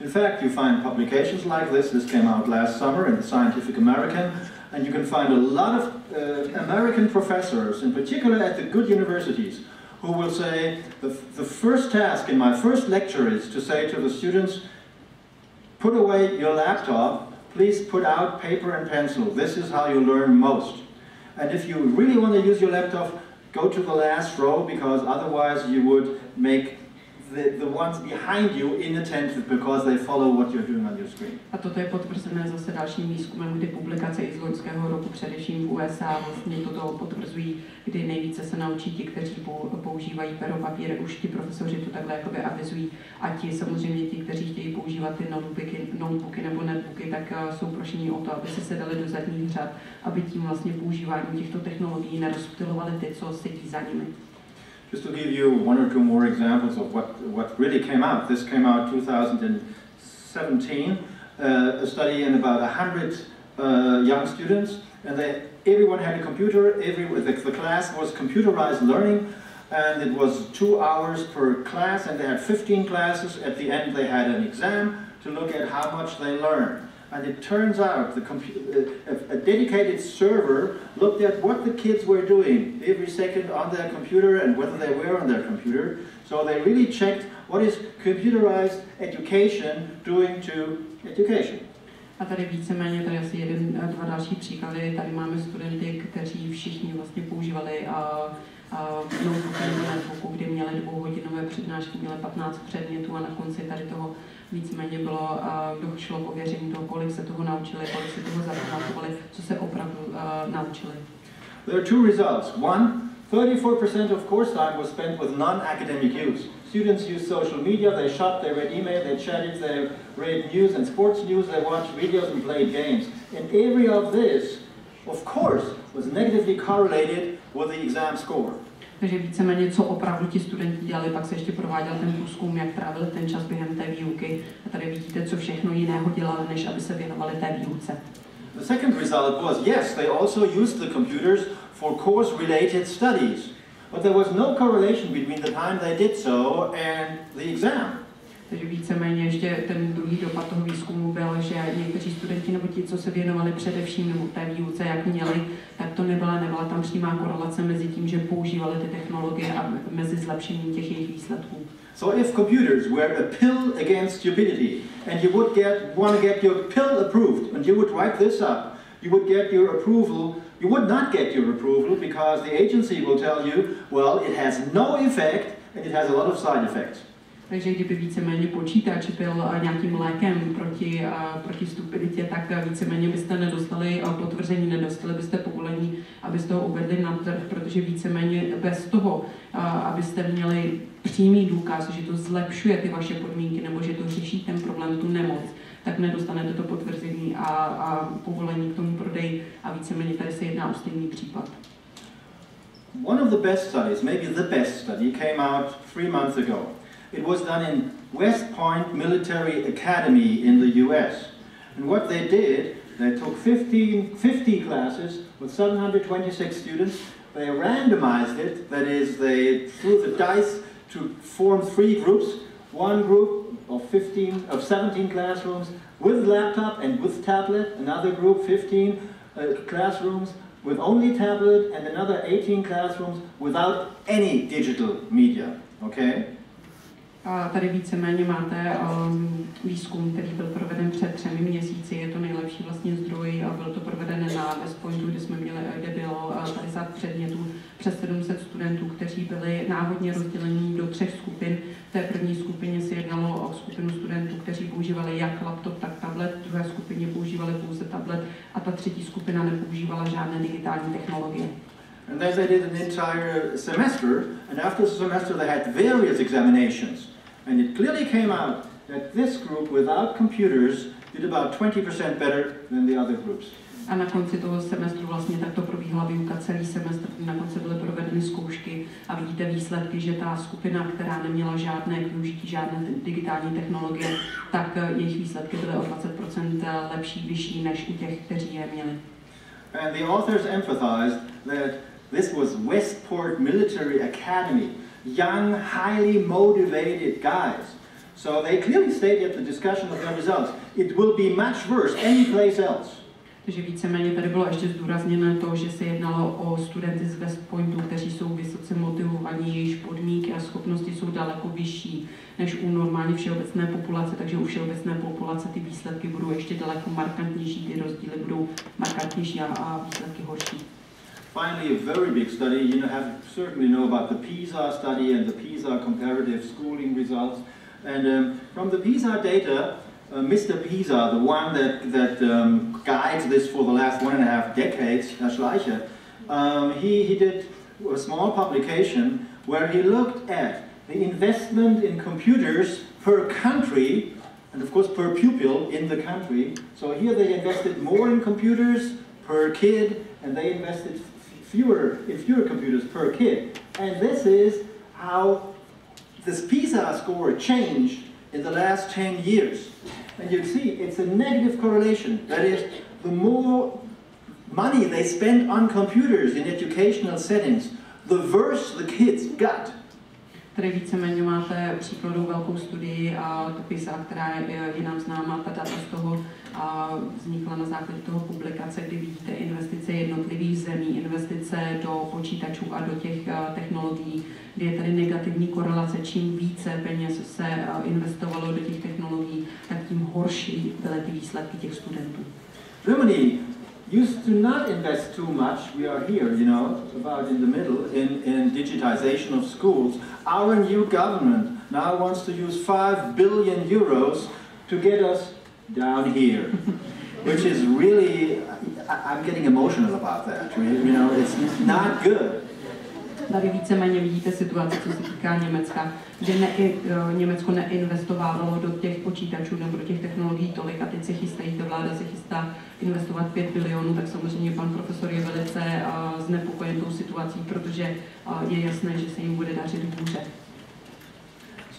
In fact, you find publications like this. This came out last summer in Scientific American. And you can find a lot of uh, American professors, in particular at the good universities, who will say, the, the first task in my first lecture is to say to the students, put away your laptop, please put out paper and pencil. This is how you learn most. And if you really want to use your laptop, go to the last row because otherwise you would make the, the ones behind you inattentive because they follow what you're doing on your screen. A toto je potvrzené zase dalším výzkumem, kdy publikace i z loňského roku, především v USA, vlastně toto potvrzují, kdy nejvíce se naučí ti, kteří používají pero papír, už ti profesoři to takhle jakoby avizují a ti samozřejmě ti, kteří chtějí používat ty notebooky, notebooky nebo netbooky, tak uh, jsou prošení o to, aby se dali do zadních řad, aby tím vlastně používáním těchto technologií nerozptilovali ty, co sedí za nimi. Just to give you one or two more examples of what, what really came out. This came out 2017, uh, a study in about 100 uh, young students, and they, everyone had a computer, every, the, the class was computerized learning, and it was two hours per class, and they had 15 classes. At the end, they had an exam to look at how much they learned. And it turns out a, a, dedicated server looked at what the kids were doing every second on their computer and whether they were on their computer. So they really checked what is computerized education doing to education. A tady víceméně, tady asi jeden, dva další příklady. Tady máme studenty, kteří všichni vlastně používali uh, notebooky nebo netbooku, kdy měli dvouhodinové přednášky, měli 15 předmětů a na konci tady toho Víceméně bylo, došlo k ověření toho, kolik se toho naučili, kolik se toho zapamatovali, co se opravdu uh, naučili. There are two results. One, 34% of course time was spent with non-academic use. Students use social media, they shop, they read email, they chatted, they read news and sports news, they watched videos and played games. And every of this, of course, was negatively correlated with the exam score. Takže víceméně, co opravdu ti studenti dělali, pak se ještě prováděl ten průzkum, jak trávili ten čas během té výuky. A tady vidíte, co všechno jiného dělali, než aby se věnovali té výuce. The second result was, yes, they also used the computers for course-related studies. But there was no correlation between the time they did so and the exam. Takže víceméně ještě ten druhý dopad toho výzkumu byl, že někteří studenti nebo ti, co se věnovali především nebo té výuce, jak měli, tak to nebyla, nebyla tam přímá korelace mezi tím, že používali ty technologie a mezi zlepšením těch jejich výsledků. So if computers were a pill against stupidity, and you would get want to get your pill approved, and you would write this up, you would get your approval. You would not get your approval because the agency will tell you, well, it has no effect and it has a lot of side effects. Takže kdyby víceméně počítač byl eh, nějakým lékem proti, eh, proti stupiditě, tak eh, víceméně byste nedostali potvrzení, nedostali byste povolení, abyste ho uvedli na trh, protože víceméně bez toho, abyste měli přímý důkaz, že to zlepšuje ty vaše podmínky nebo že to řeší ten problém, tu nemoc, tak nedostanete to potvrzení a, a povolení k tomu prodeji a víceméně tady se jedná o stejný případ. One of the best studies, maybe the best study, came out three months ago. It was done in West Point Military Academy in the US. And what they did, they took 15, 50 classes with 726 students. They randomized it, that is, they threw the dice to form three groups. One group of 15, of 17 classrooms with laptop and with tablet. Another group, 15 uh, classrooms with only tablet, and another 18 classrooms without any digital media. Okay? A tady víceméně máte um, výzkum, který byl proveden před třemi měsíci. Je to nejlepší vlastně zdroj a byl to proveden na West Pointu, kde jsme měli, kde bylo 50 předmětů, přes 700 studentů, kteří byli náhodně rozdělení do třech skupin. V té první skupině se jednalo o skupinu studentů, kteří používali jak laptop, tak tablet, v druhé skupině používali pouze tablet a ta třetí skupina nepoužívala žádné digitální technologie. And then they did an entire semester, and after the semester they had various examinations. And it clearly came out that this group without computers did about 20% better than the other groups. A na konci toho semestru vlastně takto probíhala výuka celý semestr, na konci byly provedeny zkoušky a vidíte výsledky, že ta skupina, která neměla žádné využití, žádné digitální technologie, tak eh, jejich výsledky byly o 20% eh, lepší, vyšší než u těch, kteří je měli. And the authors emphasized that this was Westport Military Academy, young, highly motivated guys. So they clearly stated at the discussion of their results, it will be much worse any place else. Takže víceméně tady bylo ještě zdůrazněno to, že se jednalo o studenty z West Pointu, kteří jsou vysoce motivovaní, jejichž podmínky a schopnosti jsou daleko vyšší než u normální všeobecné populace, takže u všeobecné populace ty výsledky budou ještě daleko markantnější, ty rozdíly budou markantnější a, a výsledky horší. Finally, a very big study, you have certainly know about the PISA study and the PISA comparative schooling results. And um, from the PISA data, uh, Mr. Pisa, the one that, that um, guides this for the last one and a half decades, Herr Schleicher, um, he, he did a small publication where he looked at the investment in computers per country, and of course per pupil in the country. So here they invested more in computers per kid, and they invested fewer fewer computers per kid. And this is how this PISA score changed in the last 10 years. And you see it's a negative correlation. That is, the more money they spend on computers in educational settings, the worse the kids got. Tady víceméně máte příkladu velkou studii a PISA, která je, je nám známa, ta data z toho a vznikla na základě toho publikace, kdy vidíte investice jednotlivých zemí, investice do počítačů a do těch technologií, kdy je tady negativní korelace. Čím více peněz se investovalo do těch technologií, tak tím horší byly ty výsledky těch studentů. Germany used to not invest too much, we are here, you know, about in the middle, in, in digitization of schools. Our new government now wants to use 5 billion euros to get us down here, which is really, I, am getting emotional about that, you know, it's not good. Tady víceméně vidíte situaci, co se týká Německa, že ne, e, Německo neinvestovávalo do těch počítačů nebo do těch technologií tolik a teď se chystají, ta vláda se chystá investovat 5 bilionů, tak samozřejmě pan profesor je velice uh, znepokojen tou situací, protože uh, je jasné, že se jim bude dařit hůře.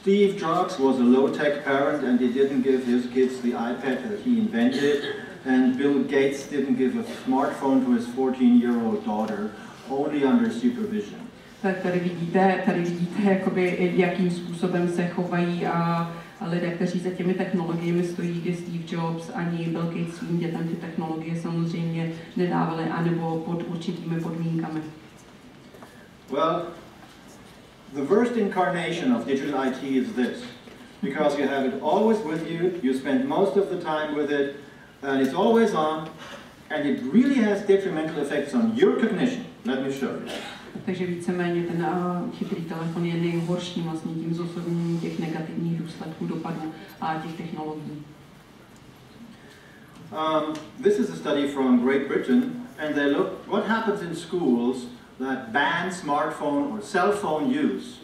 Steve Jobs was a low-tech parent and he didn't give his kids the iPad that he invented and Bill Gates didn't give a smartphone to his 14-year-old daughter, only under supervision. Tak tady vidíte, tady vidíte, jakoby, jakým způsobem se chovají a lidé, kteří za těmi technologiemi stojí, kdy Steve Jobs ani Bill Gates svým dětem ty technologie samozřejmě nedávali, anebo pod určitými podmínkami. Well, the worst incarnation of digital IT is this, because you have it always with you, you spend most of the time with it, and it's always on, and it really has detrimental effects on your cognition. Let me show you. Takže víceméně ten uh, chytrý telefon je nejhorším vlastně tím zosobněním těch negativních důsledků dopadů a těch technologií. Um, this is a study from Great Britain, and they look what happens in schools that ban smartphone or cell phone use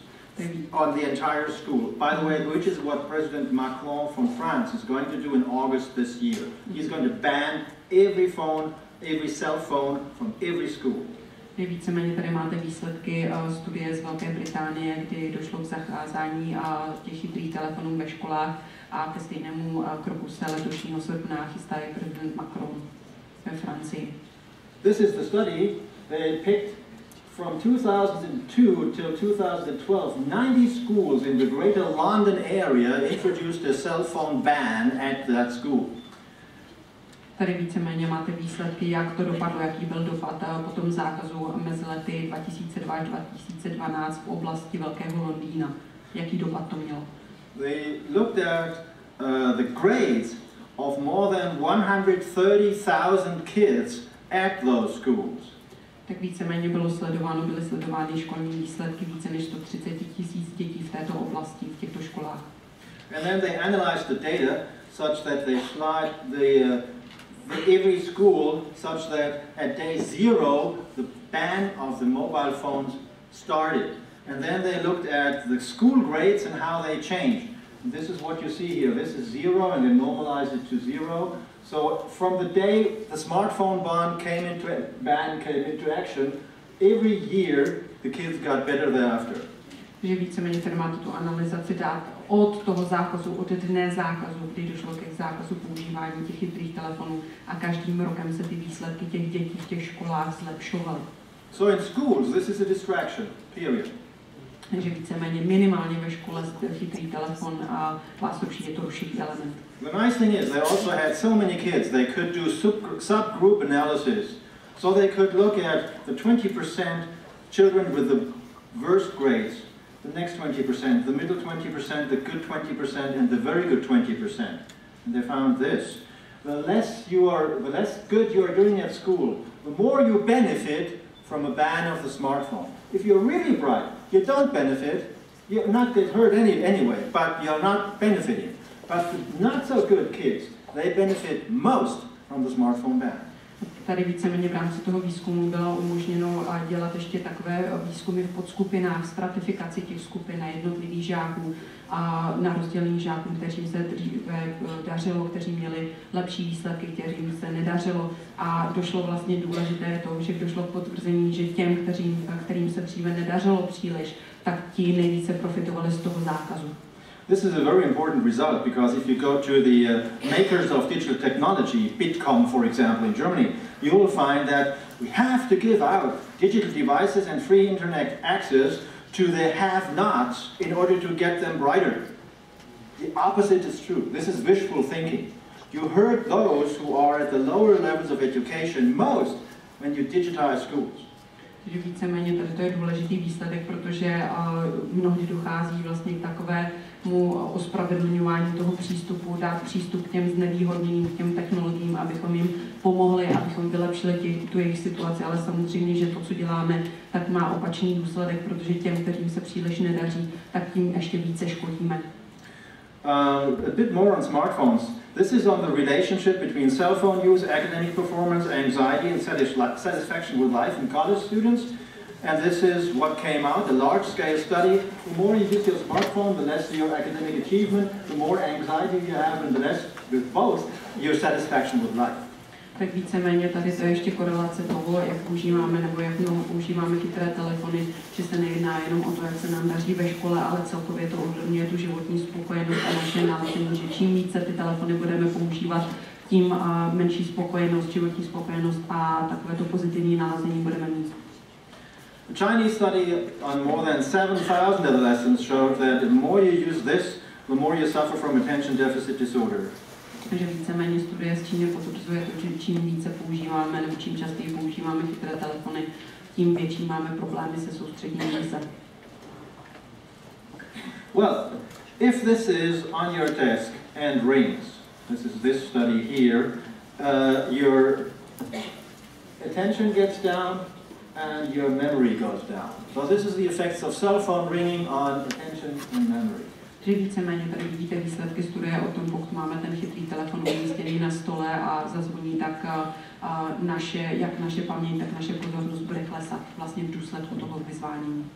on the entire school. By the way, which is what President Macron from France is going to do in August this year. He's going to ban every phone, every cell phone from every school. víceméně tady máte výsledky uh, studie z Velké Británie, kdy došlo k zacházání uh, těch chytrých telefonů ve školách a ke stejnému uh, kroku se letošního srpna chystá i prezident Macron ve Francii. This is the study they picked from 2002 till 2012, 90 schools in the greater London area introduced a cell phone ban at that school. Tady víceméně máte výsledky, jak to dopadlo, jaký byl dopad po tom zákazu mezi lety 2002 až 2012 v oblasti Velkého Londýna. Jaký dopad to mělo? they looked at uh, the grades of more than 130,000 kids at those schools. Tak víceméně bylo sledováno, byly sledovány školní výsledky více než 130 tisíc dětí v této oblasti, v těchto školách. And then they analyzed the data such that they slide the, uh, the every school such that at day zero the ban of the mobile phones started. And then they looked at the school grades and how they changed. And this is what you see here. This is zero and they normalized it to zero. So from the day the smartphone ban came into ban came into action, every year the kids got better thereafter. že víceméně tady máte tu analyzaci dát od toho zákazu, od dne zákazu, kdy došlo ke zákazu používání těch chytrých telefonů a každým rokem se ty výsledky těch dětí v těch školách zlepšovaly. So in schools, this is a distraction, period. Takže víceméně minimálně ve škole chytrý telefon a vás určitě to rušivý element. The nice thing is they also had so many kids, they could do sub, subgroup analysis. So they could look at the 20% children with the worst grades, the next 20%, the middle 20%, the good 20%, and the very good 20%. And they found this. The less you are, the less good you are doing at school, the more you benefit from a ban of the smartphone. If you're really bright, you don't benefit, you're not get hurt any, anyway, but you're not benefiting. But the not so good kids, they benefit most from the smartphone ban. Tady víceméně v rámci toho výzkumu bylo umožněno dělat ještě takové výzkumy v podskupinách, stratifikaci těch skupin a jednotlivých žáků a na rozdělení žáků, kteří se dříve dařilo, kteří měli lepší výsledky, kteřím se nedařilo. A došlo vlastně důležité to, že došlo k potvrzení, že těm, kterým, kterým se dříve nedařilo příliš, tak ti nejvíce profitovali z toho zákazu. This is a very important result because if you go to the uh, makers of digital technology, Bitkom for example in Germany, you will find that we have to give out digital devices and free internet access to the have-nots in order to get them brighter. The opposite is true. This is wishful thinking. You hurt those who are at the lower levels of education most when you digitize schools. Víceméně tady to je důležitý výsledek, protože uh, mnohdy dochází vlastně k takovému ospravedlňování toho přístupu, dát přístup k těm znevýhodněným, k těm technologiím, abychom jim pomohli, abychom vylepšili tě, tu jejich situaci, ale samozřejmě, že to, co děláme, tak má opačný důsledek, protože těm, kterým se příliš nedaří, tak tím ještě více škodíme. Uh, a bit more on smartphones. This is on the relationship between cell phone use, academic performance, anxiety, and satisfaction with life in college students. And this is what came out, a large-scale study. The more you use your smartphone, the less your academic achievement, the more anxiety you have, and the less, with both, your satisfaction with life. tak víceméně tady to je ještě korelace toho, jak používáme nebo jak mnoho používáme chytré telefony, že se nejedná jenom o to, jak se nám daří ve škole, ale celkově to ovlivňuje tu životní spokojenost a naše nálazení, že čím více ty telefony budeme používat, tím menší spokojenost, životní spokojenost a takové to pozitivní nalazení budeme mít. A Chinese study on more than 7,000 adolescents showed that the more you use this, the more you suffer from attention deficit disorder. Takže víceméně studie z Číny potvrzuje to, že čím více používáme nebo čím častěji používáme chytré telefony, tím větší máme problémy se soustředěním se. Well, if this is on your desk and rings, this is this study here, uh, your attention gets down and your memory goes down. So this is the effects of cell phone ringing on attention and memory. že víceméně tady vidíte výsledky studie o tom, pokud máme ten chytrý telefon umístěný na stole a zazvoní, tak a naše, jak naše paměť, tak naše pozornost bude klesat vlastně v důsledku toho vyzvánění.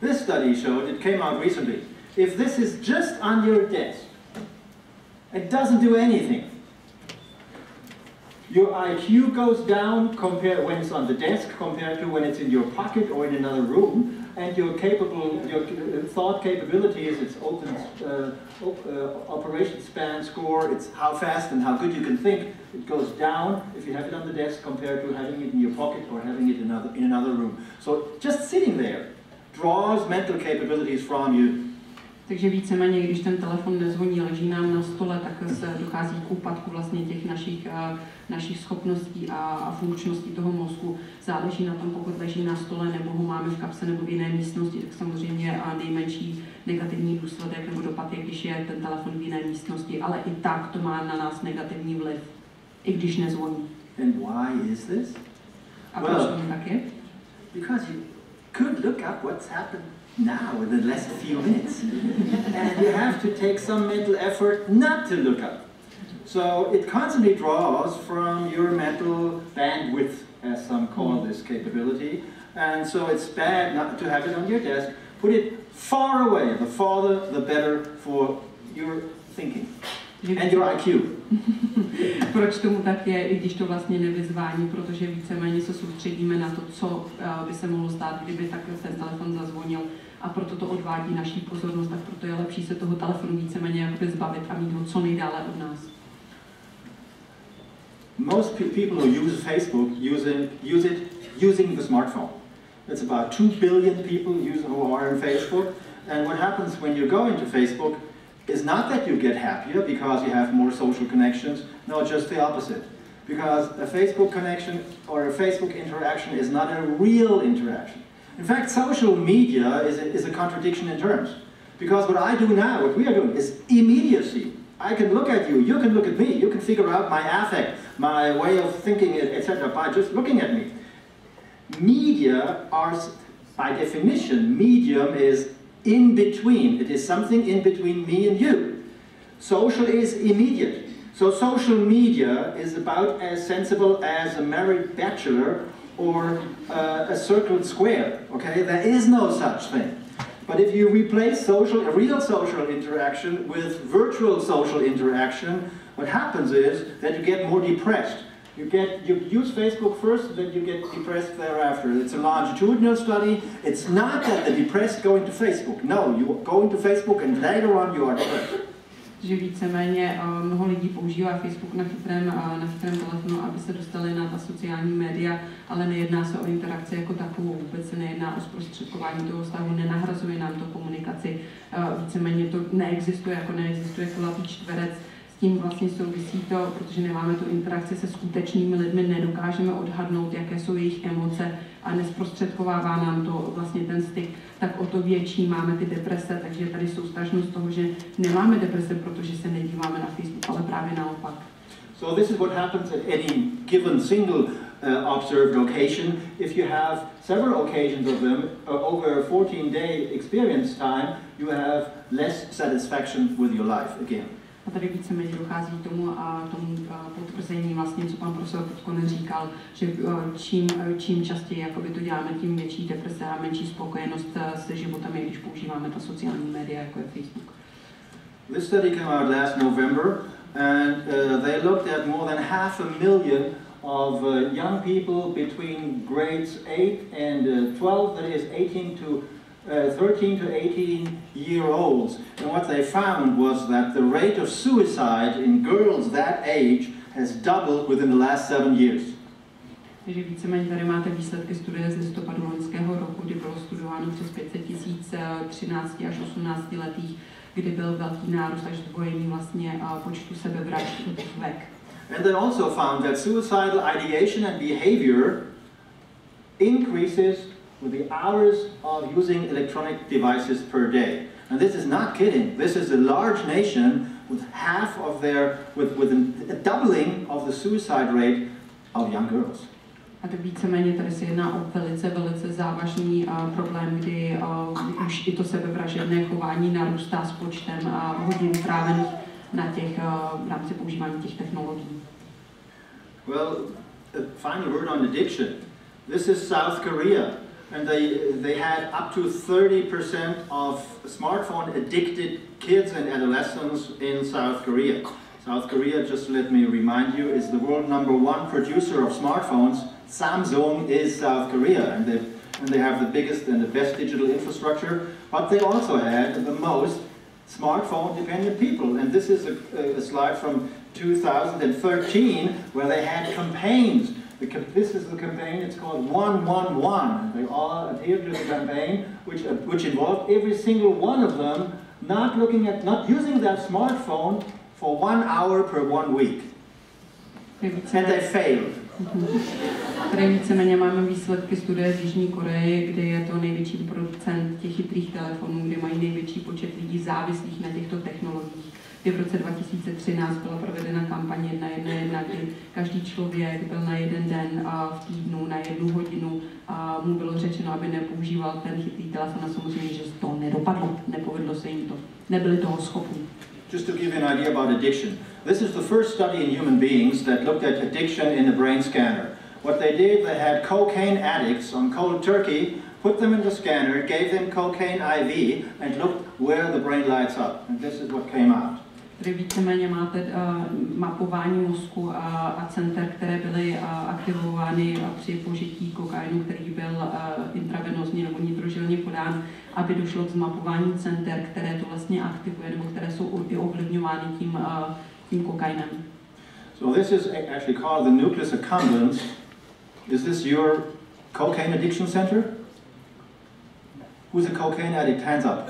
This study showed, it came out recently, if this is just on your desk, it doesn't do anything. Your IQ goes down compared when it's on the desk compared to when it's in your pocket or in another room and your capable, your uh, thought capabilities, its open uh, uh, operation span score, it's how fast and how good you can think, it goes down if you have it on the desk compared to having it in your pocket or having it in another, in another room. So just sitting there draws mental capabilities from you Takže víceméně, když ten telefon nezvoní, leží nám na stole, tak se dochází k úpadku vlastně těch našich, uh, našich schopností a, a funkčností toho mozku. Záleží na tom, pokud leží na stole, nebo ho máme v kapse nebo v jiné místnosti, tak samozřejmě a nejmenší negativní důsledek nebo dopad je, když je ten telefon v jiné místnosti, ale i tak to má na nás negativní vliv, i když nezvoní. And why is this? A proč Well, tomu tak je? Because you could look up what's happened now in the last few minutes. and you have to take some mental effort not to look up. So it constantly draws from your mental bandwidth, as some call this capability. And so it's bad not to have it on your desk. Put it far away. The farther, the better for your thinking and your IQ. [LAUGHS] Proč tomu tak je, i když to vlastně nevyzvání, protože víceméně se soustředíme na to, co eh, by se mohlo stát, kdyby tak ten telefon zazvonil a proto to odvádí naší pozornost, tak proto je lepší se toho telefonu víceméně zbavit a mít ho co nejdále od nás. Most pe- people who use Facebook use it, use it using the smartphone. It's about 2 billion people use, who are on Facebook. And what happens when you go into Facebook is not that you get happier because you have more social connections. No, just the opposite. Because a Facebook connection or a Facebook interaction is not a real interaction. In fact, social media is a, is a contradiction in terms. Because what I do now, what we are doing, is immediacy. I can look at you, you can look at me, you can figure out my affect, my way of thinking, etc., by just looking at me. Media are, by definition, medium is in between. It is something in between me and you. Social is immediate. So social media is about as sensible as a married bachelor or uh, a circled square. Okay, there is no such thing. But if you replace social, real social interaction with virtual social interaction, what happens is that you get more depressed. You get you use Facebook first, then you get depressed thereafter. It's a longitudinal study. It's not that the depressed go into Facebook. No, you go into Facebook and later on you are depressed. že víceméně uh, mnoho lidí používá Facebook na chytrém, uh, na chytrém telefonu, aby se dostali na ta sociální média, ale nejedná se o interakci jako takovou, vůbec se nejedná o zprostředkování toho vztahu, nenahrazuje nám to komunikaci, uh, víceméně to neexistuje, jako neexistuje kulatý čtverec, s tím vlastně souvisí to, protože nemáme tu interakci se skutečnými lidmi, nedokážeme odhadnout, jaké jsou jejich emoce a nesprostředkovává nám to vlastně ten styk, tak o to větší máme ty deprese, takže tady soustažnost toho, že nemáme deprese, protože se nedíváme na Facebook, ale právě naopak. So this is what happens at any given single uh, observed occasion. If you have several occasions of them uh, over a 14-day experience time, you have less satisfaction with your life again. A tady víceméně dochází k tomu a tomu potvrzení vlastně, co pan profesor Podkonen říkal, že a, čím, a, čím častěji jakoby to děláme, tím větší deprese a menší spokojenost a, se životem, když používáme ta sociální média, jako je Facebook. This study came out last November, and uh, they looked at more than half a million of uh, young people between grades 8 and uh, 12, that is 18 to uh, 13 to 18 year olds. And what they found was that the rate of suicide in girls that age has doubled within the last seven years. Takže víceméně tady máte výsledky studie z listopadu loňského roku, kdy bylo studováno přes 500 tisíc 13 až 18 letých, kdy byl velký nárůst až zdvojení vlastně počtu sebevražd vek. And they also found that suicidal ideation and behavior increases with the hours of using electronic devices per day. And this is not kidding. This is a large nation with half of their, with, with a doubling of the suicide rate of young girls. A tak víceméně tady se jedná o velice, velice závažný uh, problém, kdy uh, už i to sebevražedné chování narůstá s počtem uh, hodin strávených na těch, uh, v rámci používání těch technologií. Well, a final word on addiction. This is South Korea, and they, they had up to 30% of smartphone addicted kids and adolescents in South Korea. South Korea, just let me remind you, is the world number one producer of smartphones. Samsung is South Korea, and they, and they have the biggest and the best digital infrastructure, but they also had the most smartphone dependent people. And this is a, a slide from 2013 where they had campaigns. This is the campaign, it's called 111. They all adhered to the campaign, which, uh, which involved every single one of them not looking at, not using that smartphone for one hour per one week. And they failed. tady víceméně máme výsledky studie z Jižní Koreje, kde je to největší procent těch chytrých telefonů, kde mají největší počet lidí závislých na těchto technologiích. Kdy v roce 2013 byla provedena kampaň 1.1.1, kdy každý člověk byl na jeden den a v týdnu, na jednu hodinu a mu bylo řečeno, aby nepoužíval ten chytrý telefon a samozřejmě, že to nedopadlo, nepovedlo se jim to, nebyli toho schopni. Just to give you an idea about addiction, this is the first study in human beings that looked at addiction in a brain scanner. What they did, they had cocaine addicts on cold turkey, put them in the scanner, gave them cocaine IV, and looked where the brain lights up. And this is what came out. Tady víceméně máte uh, mapování mozku a, a center, které byly uh, aktivovány uh, při požití kokainu, který byl intravenozně nebo nitrožilně podán, aby došlo k zmapování center, které to vlastně aktivuje, nebo které jsou i ovlivňovány tím, tím kokainem. So this is actually called the nucleus accumbens. Is this your cocaine addiction center? Who's a cocaine addict? Hands up.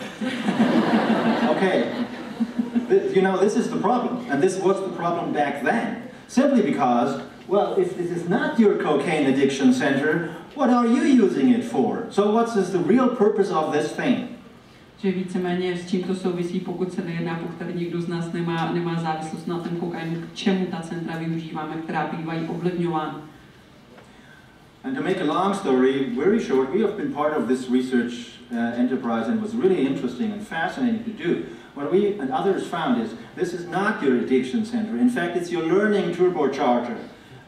[LAUGHS] okay. You know, this is the problem, and this was the problem back then. Simply because, well, if this is not your cocaine addiction center, what are you using it for? So what's is the real purpose of this thing? Že víceméně s čím to souvisí, pokud se nejedná, pokud tady někdo z nás nemá, nemá závislost na ten kokain, k čemu ta centra využíváme, která bývají ovlivňována. And to make a long story very short, we have been part of this research uh, enterprise and was really interesting and fascinating to do. What we and others found is this is not your addiction center. In fact, it's your learning turbocharger.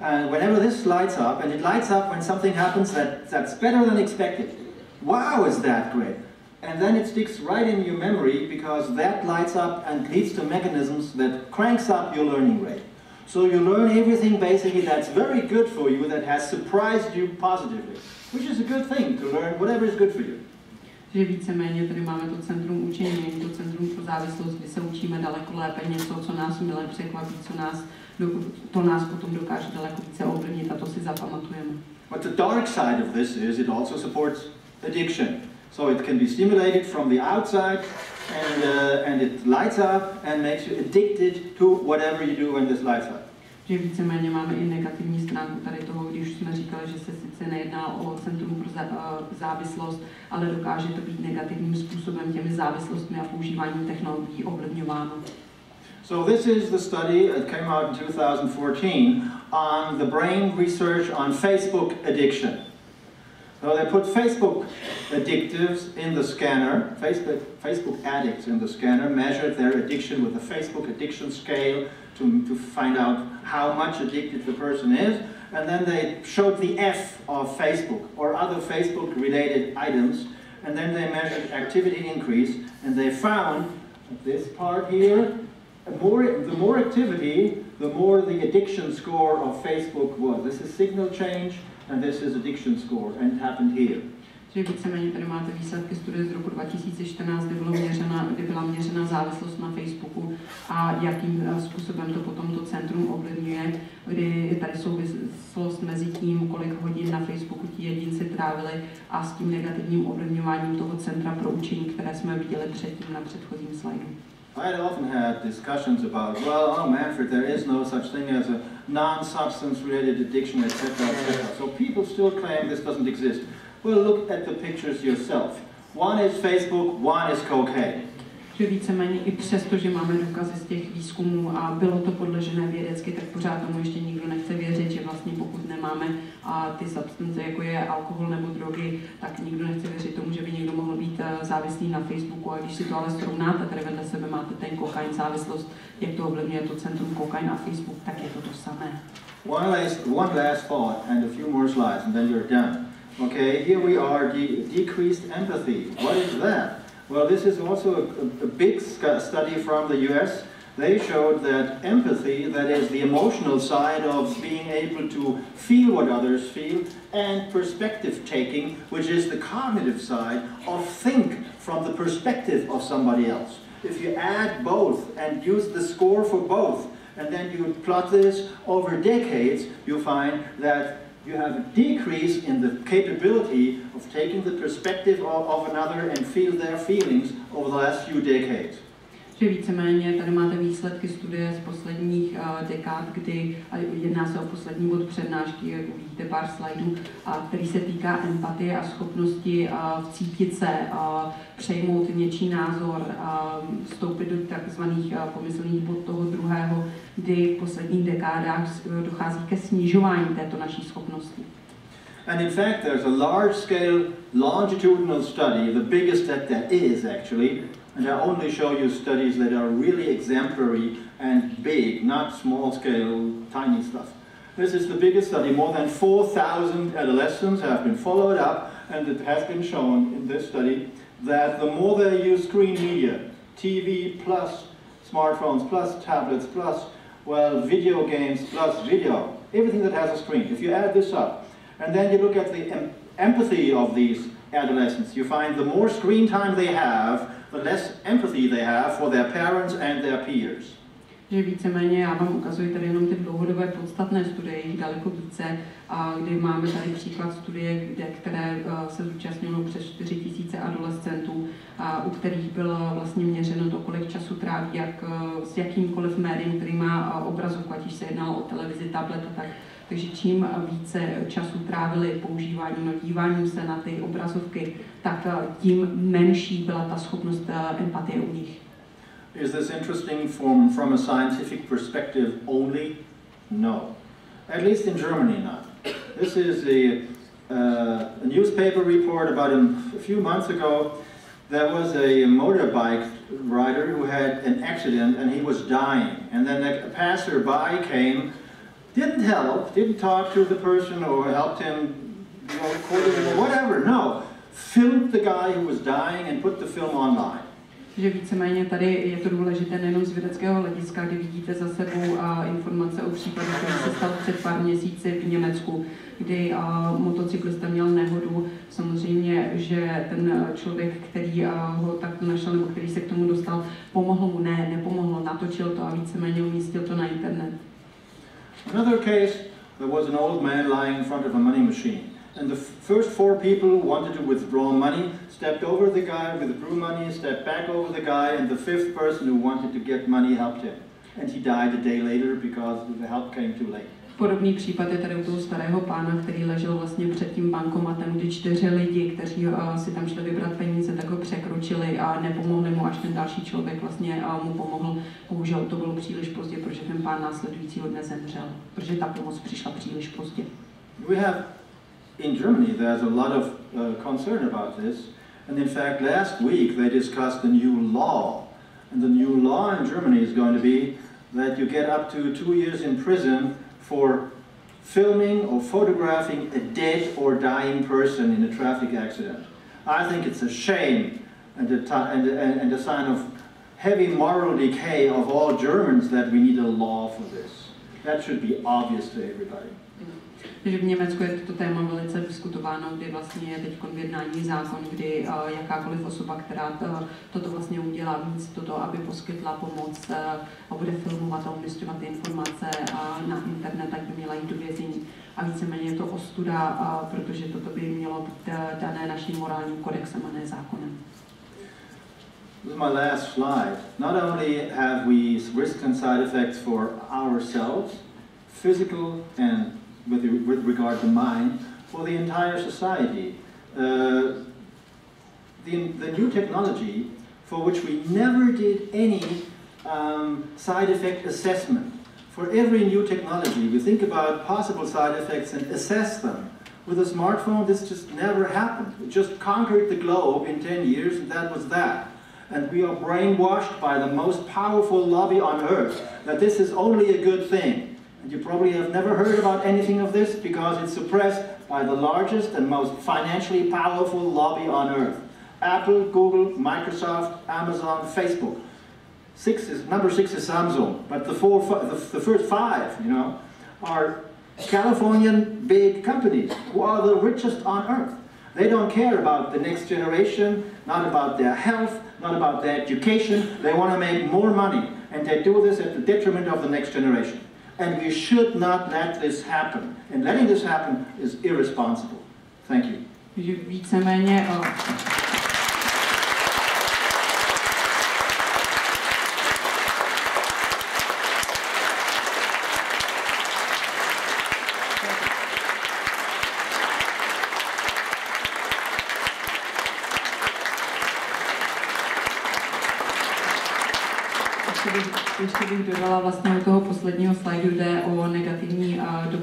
And whenever this lights up, and it lights up when something happens that, that's better than expected. Wow, is that great! And then it sticks right in your memory because that lights up and leads to mechanisms that cranks up your learning rate. So you learn everything basically that's very good for you, that has surprised you positively, which is a good thing to learn whatever is good for you. Že víceméně tady máme to centrum učení, to centrum pro závislost, kdy se učíme daleko lépe něco, co nás milé překvapí, co nás, to nás potom dokáže daleko více ovlivnit a to si zapamatujeme. But the dark side of this is it also supports addiction. So it can be stimulated from the outside and, uh, and it lights up and makes you addicted to whatever you do when this lights up. Že víceméně máme i negativní stránku tady toho, když jsme říkali, že se sice nejedná o centrum pro eh, závislost, ale dokáže to být negativním způsobem těmi závislostmi a používáním technologií ovlivňováno. So this is the study that came out in 2014 on the brain research on Facebook addiction. So they put Facebook addictives in the scanner, Facebook, Facebook addicts in the scanner, measured their addiction with the Facebook addiction scale to, to find out how much addicted the person is, and then they showed the F of Facebook or other Facebook related items, and then they measured activity increase, and they found this part here, more, the more activity, the more the addiction score of Facebook was. This is signal change, and this is addiction score, and it happened here. Že víceméně tady máte výsledky studie z roku 2014, kdy, bylo měřena, kdy byla měřena závislost na Facebooku a jakým eh, způsobem to potom to centrum ovlivňuje, kdy tady souvislost mezi tím, kolik hodin na Facebooku ti jedinci trávili a s tím negativním ovlivňováním toho centra pro učení, které jsme viděli předtím na předchozím slajdu. I had often had discussions about, well, oh Manfred, there is no such thing as a non-substance related addiction, etc., etc. So people still claim this doesn't exist. Well, look at the pictures yourself. One is Facebook, one is cocaine. Že víceméně i přesto, že máme důkazy z těch výzkumů a bylo to podložené vědecky, tak pořád tomu ještě nikdo nechce věřit, že vlastně pokud nemáme a ty substance, jako je alkohol nebo drogy, tak nikdo nechce věřit tomu, že by někdo mohl být eh, závislý na Facebooku. A když si to ale srovnáte, tady vedle sebe máte ten kokain, závislost, jak to ovlivňuje to centrum kokain a Facebook, tak je to to samé. One last, one last thought and a few more slides and then you're done. Okay, here we are, de- decreased empathy. What is that? Well, this is also a, a, big study from the US. They showed that empathy, that is the emotional side of being able to feel what others feel, and perspective taking, which is the cognitive side of think from the perspective of somebody else. If you add both and use the score for both, and then you plot this over decades, you find that you have a decrease in the capability of taking the perspective of, of another and feel their feelings over the last few decades. Že víceméně tady máte výsledky studie z posledních uh, dekád, kdy jedná se o poslední bod přednášky, jak uvidíte pár slajdů, který se týká empatie a schopnosti uh, vcítit se, uh, přejmout něčí názor, vstoupit do takzvaných pomyslných bod toho druhého, kdy v posledních dekádách dochází ke snižování této naší schopnosti. And in fact, there's a large scale longitudinal study, the biggest that there is actually, and I only show you studies that are really exemplary and big, not small scale, tiny stuff. This is the biggest study. More than 4,000 adolescents have been followed up, and it has been shown in this study that the more they use screen media, TV plus smartphones plus tablets plus, well, video games plus video, everything that has a screen, if you add this up, and then you look at the em empathy of these adolescents, you find the more screen time they have, the less empathy they have for their parents and their peers. Že víceméně já vám ukazuji tady jenom ty dlouhodobé podstatné studie, jich daleko více, a kdy máme tady příklad studie, kde, které uh, se zúčastnilo přes 4 tisíce adolescentů, a u kterých bylo vlastně měřeno to, kolik času tráví, jak uh, s jakýmkoliv médiem, který má uh, obrazovku, ať se jednalo o televizi, tablet a tak. Takže čím více času trávili používáním, no, díváním se na ty obrazovky, tak tím menší byla ta schopnost empatie u nich. Is this interesting from, from a scientific perspective only? No. At least in Germany not. This is a, uh, a newspaper report about a few months ago. There was a motorbike rider who had an accident and he was dying. And then a passerby came didn't help, didn't talk to the person or helped him, you know, or whatever. No, filmed the guy who was dying and put the film online. že víceméně tady je to důležité nejenom z vědeckého hlediska, kdy vidíte za sebou a informace o případu, který se stal před pár měsíci v Německu, kdy a, motocyklista měl nehodu. Samozřejmě, že ten člověk, který a, ho tak našel, nebo který se k tomu dostal, pomohl mu, ne, nepomohl, natočil to a víceméně umístil to na internet. Another case, there was an old man lying in front of a money machine. And the first four people wanted to withdraw money, stepped over the guy, with the withdrew money, stepped back over the guy, and the fifth person who wanted to get money helped him. And he died a day later because the help came too late. Podobný případ je tady u toho starého pána, který ležel vlastně před tím bankomatem, kdy čtyři lidi, kteří uh, si tam šli vybrat peníze, tak ho překročili a nepomohli mu, až ten další člověk vlastně uh, mu pomohl. Bohužel to bylo příliš pozdě, protože ten pán následujícího dne zemřel, protože ta pomoc přišla příliš pozdě. We have in Germany there's a lot of uh, concern about this. And in fact, last week they discussed the new law. And the new law in Germany is going to be that you get up to two years in prison for filming or photographing a dead or dying person in a traffic accident. I think it's a shame and a, and and a sign of heavy moral decay of all Germans that we need a law for this. That should be obvious to everybody. Že v Německu je toto téma velice diskutováno, kdy vlastně je teď v jednání zákon, kdy uh, jakákoliv osoba, která to, toto vlastně udělá víc, toto, aby poskytla pomoc uh, a bude filmovat a umistovat informace na internet, tak by měla jít do vězení. A víceméně je to ostuda, protože toto by mělo být dané naším morálním kodexem a ne zákonem. This is my last slide. Not only have we risks and side effects for ourselves, physical and with, with regard to mind for the entire society. Uh, the, the new technology for which we never did any um, side effect assessment. For every new technology, we think about possible side effects and assess them. With a smartphone, this just never happened. It just conquered the globe in 10 years, and that was that. And we are brainwashed by the most powerful lobby on earth that this is only a good thing. And you probably have never heard about anything of this because it's suppressed by the largest and most financially powerful lobby on earth. Apple, Google, Microsoft, Amazon, Facebook. Six is, number six is Samsung, but the, four, the, the first five, you know, are Californian big companies who are the richest on earth. They don't care about the next generation, not about their health, not about their education. They want to make more money, and they do this at the detriment of the next generation. And we should not let this happen. And letting this happen is irresponsible. Thank you. Víceméně o... ještě bych dodala vlastně u toho posledního slajdu jde o negativní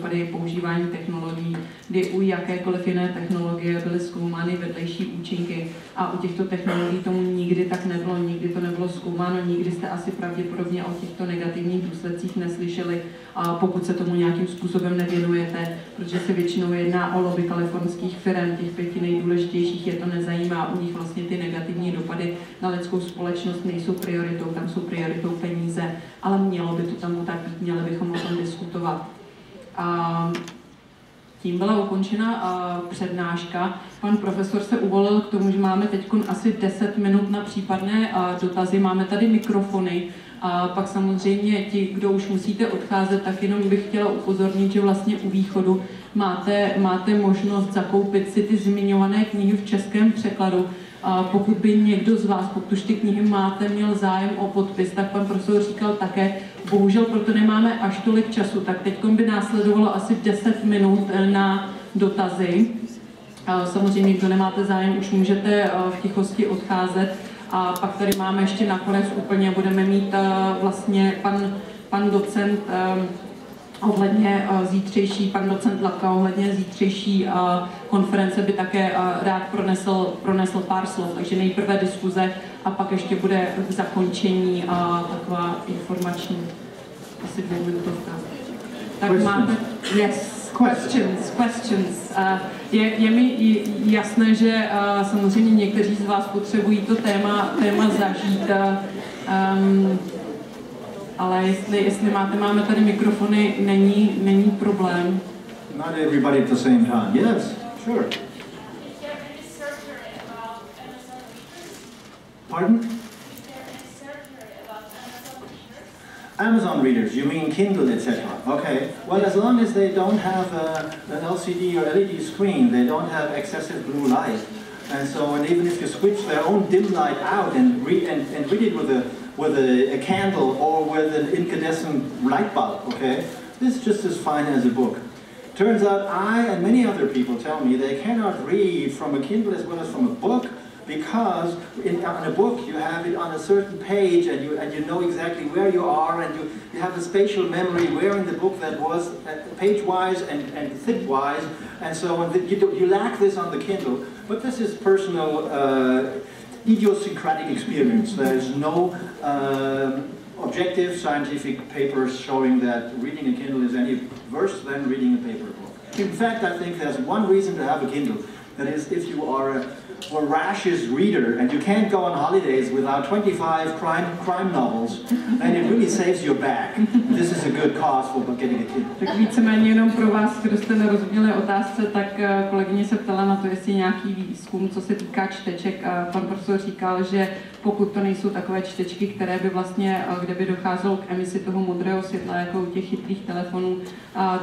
dopady používání technologií, kdy u jakékoliv jiné technologie byly zkoumány vedlejší účinky. A u těchto technologií tomu nikdy tak nebylo, nikdy to nebylo zkoumáno, nikdy jste asi pravděpodobně o těchto negativních důsledcích neslyšeli, a pokud se tomu nějakým způsobem nevěnujete, protože se většinou jedná o lobby kalifornských firm, těch pěti nejdůležitějších, je to nezajímá, u nich vlastně ty negativní dopady na lidskou společnost nejsou prioritou, tam jsou prioritou peníze, ale mělo by to tam tak být, měli bychom o tom diskutovat. A tím byla ukončena přednáška. Pan profesor se uvolil k tomu, že máme teď asi 10 minut na případné dotazy. Máme tady mikrofony. A pak samozřejmě ti, kdo už musíte odcházet, tak jenom bych chtěla upozornit, že vlastně u východu máte, máte možnost zakoupit si ty zmiňované knihy v českém překladu. A pokud by někdo z vás, pokud už ty knihy máte, měl zájem o podpis, tak pan profesor říkal také, bohužel proto nemáme až tolik času, tak teď by následovalo asi 10 minut eh, na dotazy. Samozřejmě, kdo nemáte zájem, už můžete eh, v tichosti odcházet. A pak tady máme ještě nakonec úplně, budeme mít eh, vlastně pan, pan docent ohledně zítřejší, pan docent Lapka ohledně zítřejší konference by také rád pronesl, pronesl pár slov, takže nejprve diskuze a pak ještě bude zakončení a taková informační asi dvouminutovka. Tak questions. máte, yes, questions, questions. Uh, je, je mi jasné, že uh, samozřejmě někteří z vás potřebují to téma, téma zažít. Uh, um, ale jestli, jestli máte, máme tady mikrofony, není, není problém. Not everybody at the same time. Yes, sure. Pardon? Amazon readers, you mean Kindle, etc. Okay, well, as long as they don't have uh, an LCD or LED screen, they don't have excessive blue light. And so, and even if you switch their own dim light out and read, and, and read it with a with a, a, candle or with an incandescent light bulb, okay? This is just as fine as a book. Turns out I and many other people tell me they cannot read from a Kindle as well as from a book because in, on a book you have it on a certain page and you, and you know exactly where you are and you, you have a spatial memory where in the book that was uh, page-wise and, and thick-wise and so on. You, you lack this on the Kindle, but this is personal uh, idiosyncratic experience. There is no um, objective scientific papers showing that reading a Kindle is any worse than reading a paper book. In fact, I think there's one reason to have a Kindle. That is, if you are a voracious reader and you can't go on holidays without 25 crime, crime novels, then it really saves your back. This is a good cause for getting a kid. Tak víceméně jenom pro vás, kdo jste nerozuměli otázce, tak eh, kolegyně se ptala na to, jestli nějaký výzkum, co se týká čteček. Pan profesor říkal, že pokud to nejsou takové čtečky, které by vlastně, eh, kde by docházelo k emisi toho modrého světla, jako u těch chytrých telefonů,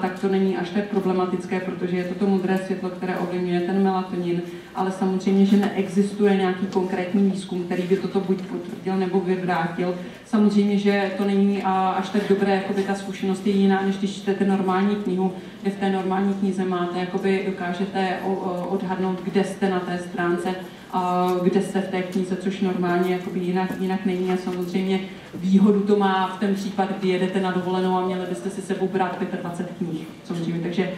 tak to není až tak problematické, protože je to to modré světlo, které ovlivňuje ten melatonin, ale samozřejmě, že neexistuje nějaký konkrétní výzkum, který by toto buď potvrdil nebo vyvrátil. Samozřejmě, že to není až tak dobré, jako by ta zkušenost je jiná, než když čtete normální knihu, kde v té normální knize máte, jakoby dokážete odhadnout, kde jste na té stránce, a kde jste v té knize, což normálně jinak, jinak není. A samozřejmě výhodu to má v ten případ, kdy jedete na dovolenou a měli byste si sebou brát 25 knih, samozřejmě, takže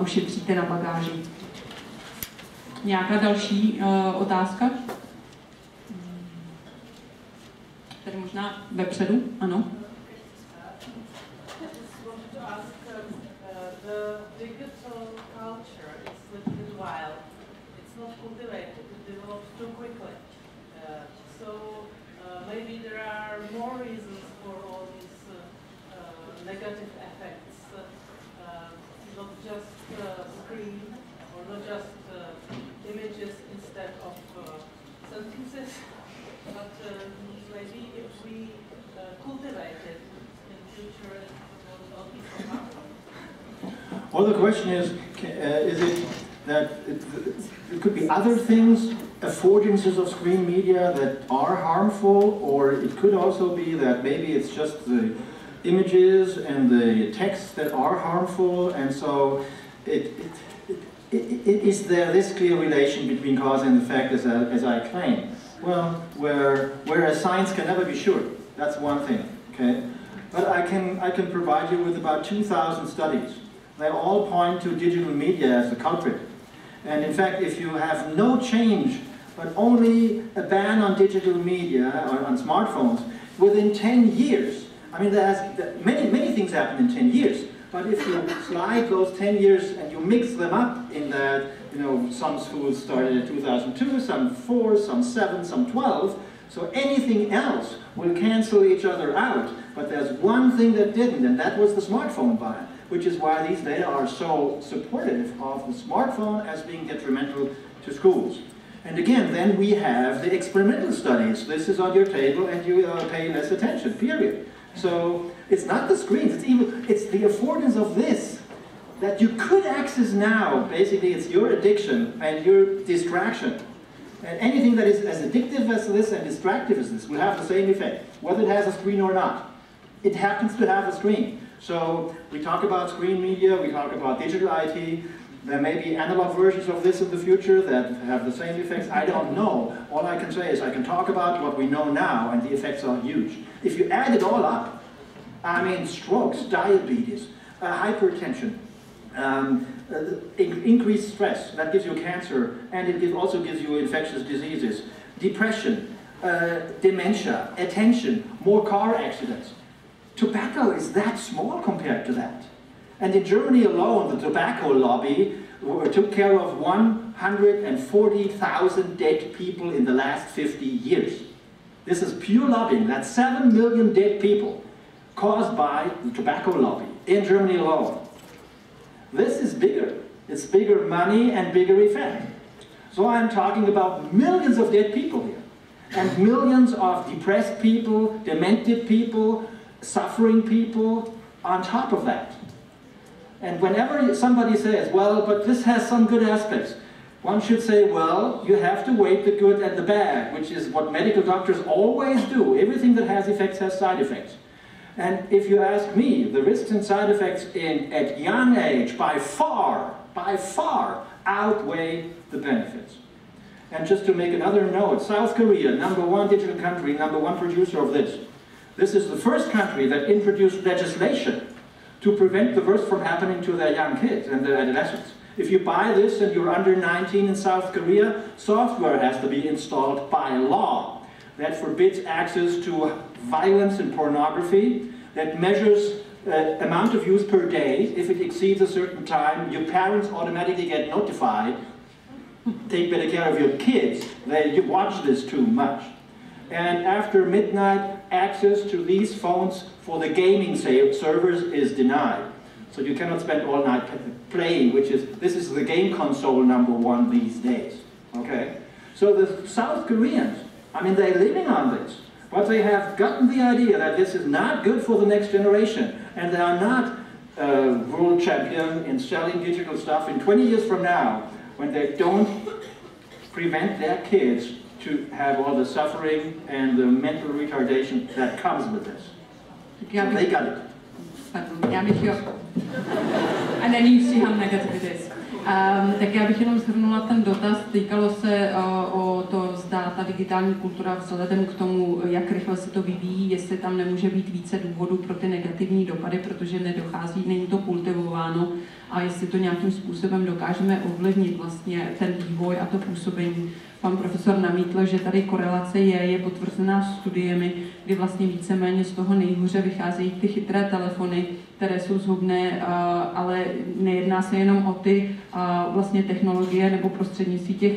ušetříte na bagáži. Nějaká další uh, otázka? Tady možná vepředu, ano. Maybe there are more reasons for all these uh, uh, negative effects, uh, not just screen or not just images instead of sentences, [LAUGHS] but maybe if we cultivate it in future, it will not be so. Well, the question is, uh, is it that it, it, could be other things affordances of screen media that are harmful, or it could also be that maybe it's just the images and the texts that are harmful, and so it, it, it, is there this clear relation between cause and effect as I, as I claim? Well, where, whereas science can never be sure, that's one thing. Okay? But I can, I can provide you with about 2,000 studies. They all point to digital media as the culprit. And in fact, if you have no change, but only a ban on digital media, or on smartphones, within 10 years, I mean, there's many, many things happen in 10 years. But if you slide those 10 years and you mix them up in that, you know, some schools started in 2002, some 4, some 7, some 12, so anything else will cancel each other out. But there's one thing that didn't, and that was the smartphone ban, which is why these data are so supportive of the smartphone as being detrimental to schools. And again, then we have the experimental studies. This is on your table and you uh, pay less attention, period. So it's not the screens, it's, even, it's the affordance of this that you could access now. Basically, it's your addiction and your distraction. And anything that is as addictive as this and distractive as this will have the same effect, whether it has a screen or not. It happens to have a screen. So we talk about screen media, we talk about digital IT, there may be analog versions of this in the future that have the same effects. I don't know. All I can say is I can talk about what we know now, and the effects are huge. If you add it all up, I mean, strokes, diabetes, uh, hypertension, um, uh, in increased stress, that gives you cancer, and it give, also gives you infectious diseases, depression, uh, dementia, attention, more car accidents. Tobacco is that small compared to that. And in Germany alone, the tobacco lobby took care of 140,000 dead people in the last 50 years. This is pure lobbying. That's 7 million dead people caused by the tobacco lobby in Germany alone. This is bigger. It's bigger money and bigger effect. So I'm talking about millions of dead people here. And millions of depressed people, demented people, suffering people on top of that. And whenever somebody says, well, but this has some good aspects, one should say, well, you have to weigh the good and the bad, which is what medical doctors always do. Everything that has effects has side effects. And if you ask me, the risks and side effects in, at young age by far, by far outweigh the benefits. And just to make another note, South Korea, number one digital country, number one producer of this. This is the first country that introduced legislation to prevent the worst from happening to their young kids and their adolescents. If you buy this and you're under 19 in South Korea, software has to be installed by law that forbids access to violence and pornography, that measures uh, amount of use per day. If it exceeds a certain time, your parents automatically get notified. Take better care of your kids. They you watch this too much. And after midnight, access to these phones for the gaming servers is denied. So you cannot spend all night playing, which is, this is the game console number one these days. Okay? So the South Koreans, I mean, they're living on this. But they have gotten the idea that this is not good for the next generation. And they are not uh, world champion in selling digital stuff in 20 years from now, when they don't prevent their kids to have all the suffering and the mental retardation that comes with this. So they got it. Pardon, já bych jo. And then you see how negative it is. Um, tak já bych jenom shrnula ten dotaz, týkalo se uh, o to, zda ta digitální kultura vzhledem k tomu, jak rychle se to vyvíjí, jestli tam nemůže být více důvodů pro ty negativní dopady, protože nedochází, není to kultivováno a jestli to nějakým způsobem dokážeme ovlivnit vlastně ten vývoj a to působení pan profesor namítl, že tady korelace je, je potvrzená studiemi, kdy vlastně víceméně z toho nejhůře vycházejí ty chytré telefony, které jsou zhubné, ale nejedná se jenom o ty vlastně technologie nebo prostřednictví těch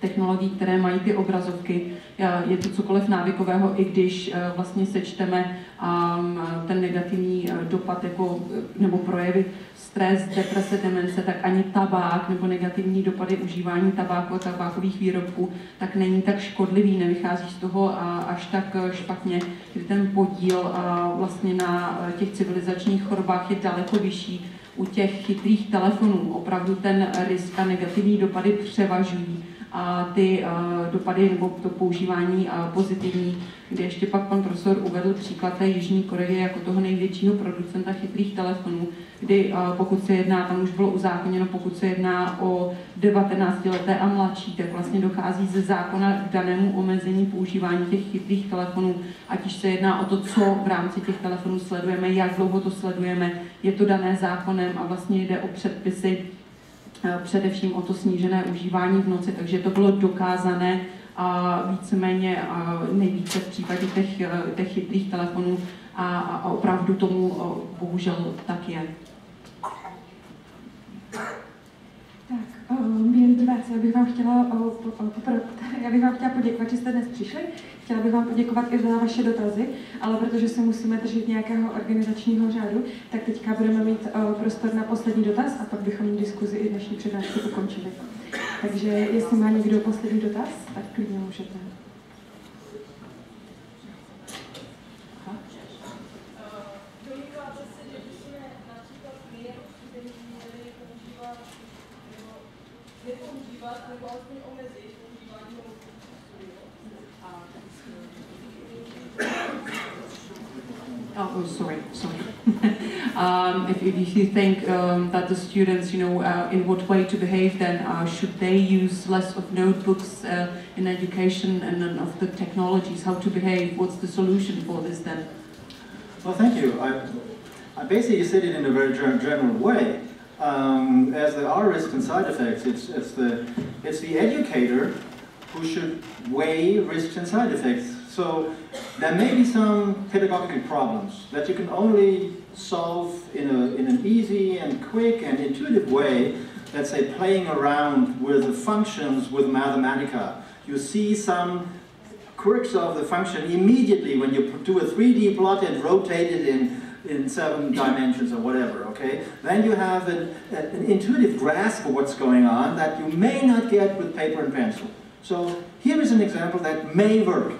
technologií, které mají ty obrazovky. Je to cokoliv návykového, i když vlastně sečteme ten negativní dopad jako, nebo projevy stres, deprese, demence, tak ani tabák nebo negativní dopady užívání tabáku a tabákových výrobků, tak není tak škodlivý, nevychází z toho až tak špatně, kdy ten podíl vlastně na těch civilizačních chorobách je daleko vyšší. U těch chytrých telefonů opravdu ten risk a negativní dopady převažují a ty dopady nebo to používání pozitivní, kde ještě pak pan profesor uvedl příklad té Jižní Koreje jako toho největšího producenta chytrých telefonů, kdy pokud se jedná, tam už bylo uzákoněno, pokud se jedná o 19 leté a mladší, tak vlastně dochází ze zákona k danému omezení používání těch chytrých telefonů, ať už se jedná o to, co v rámci těch telefonů sledujeme, jak dlouho to sledujeme, je to dané zákonem a vlastně jde o předpisy především o to snížené užívání v noci, takže to bylo dokázané a víceméně a nejvíce v případě těch, těch chytrých telefonů a, a opravdu tomu bohužel tak je. Tak, milí diváci, já bych vám chtěla, [LAUGHS] já bych vám chtěla poděkovat, že jste dnes přišli. Chtěla bych vám poděkovat i za vaše dotazy, ale protože se musíme držet nějakého organizačního řádu, tak teďka budeme mít prostor na poslední dotaz a pak bychom diskuzi i dnešní přednášku ukončili. Takže jestli má někdo poslední dotaz, tak klidně můžete. Oh, sorry, sorry. [LAUGHS] um, if, if, you think um, that the students, you know, uh, in what way to behave, then uh, should they use less of notebooks uh, in education and then of the technologies, how to behave? What's the solution for this then? Well, thank you. I, I basically said it in a very general way. Um, as there are risks and side effects, it's, it's, the, it's the educator who should weigh risks and side effects so there may be some pedagogical problems that you can only solve in, a, in an easy and quick and intuitive way, let's say playing around with the functions with Mathematica. You see some quirks of the function immediately when you do a 3D plot and rotate it in, in seven dimensions or whatever, okay? Then you have an, an intuitive grasp of what's going on that you may not get with paper and pencil. So here is an example that may work.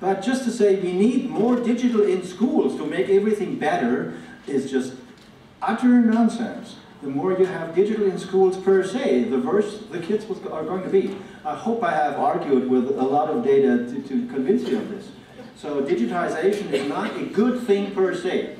But just to say we need more digital in schools to make everything better is just utter nonsense. The more you have digital in schools per se, the worse the kids are going to be. I hope I have argued with a lot of data to, to convince you of this. So digitization is not a good thing per se.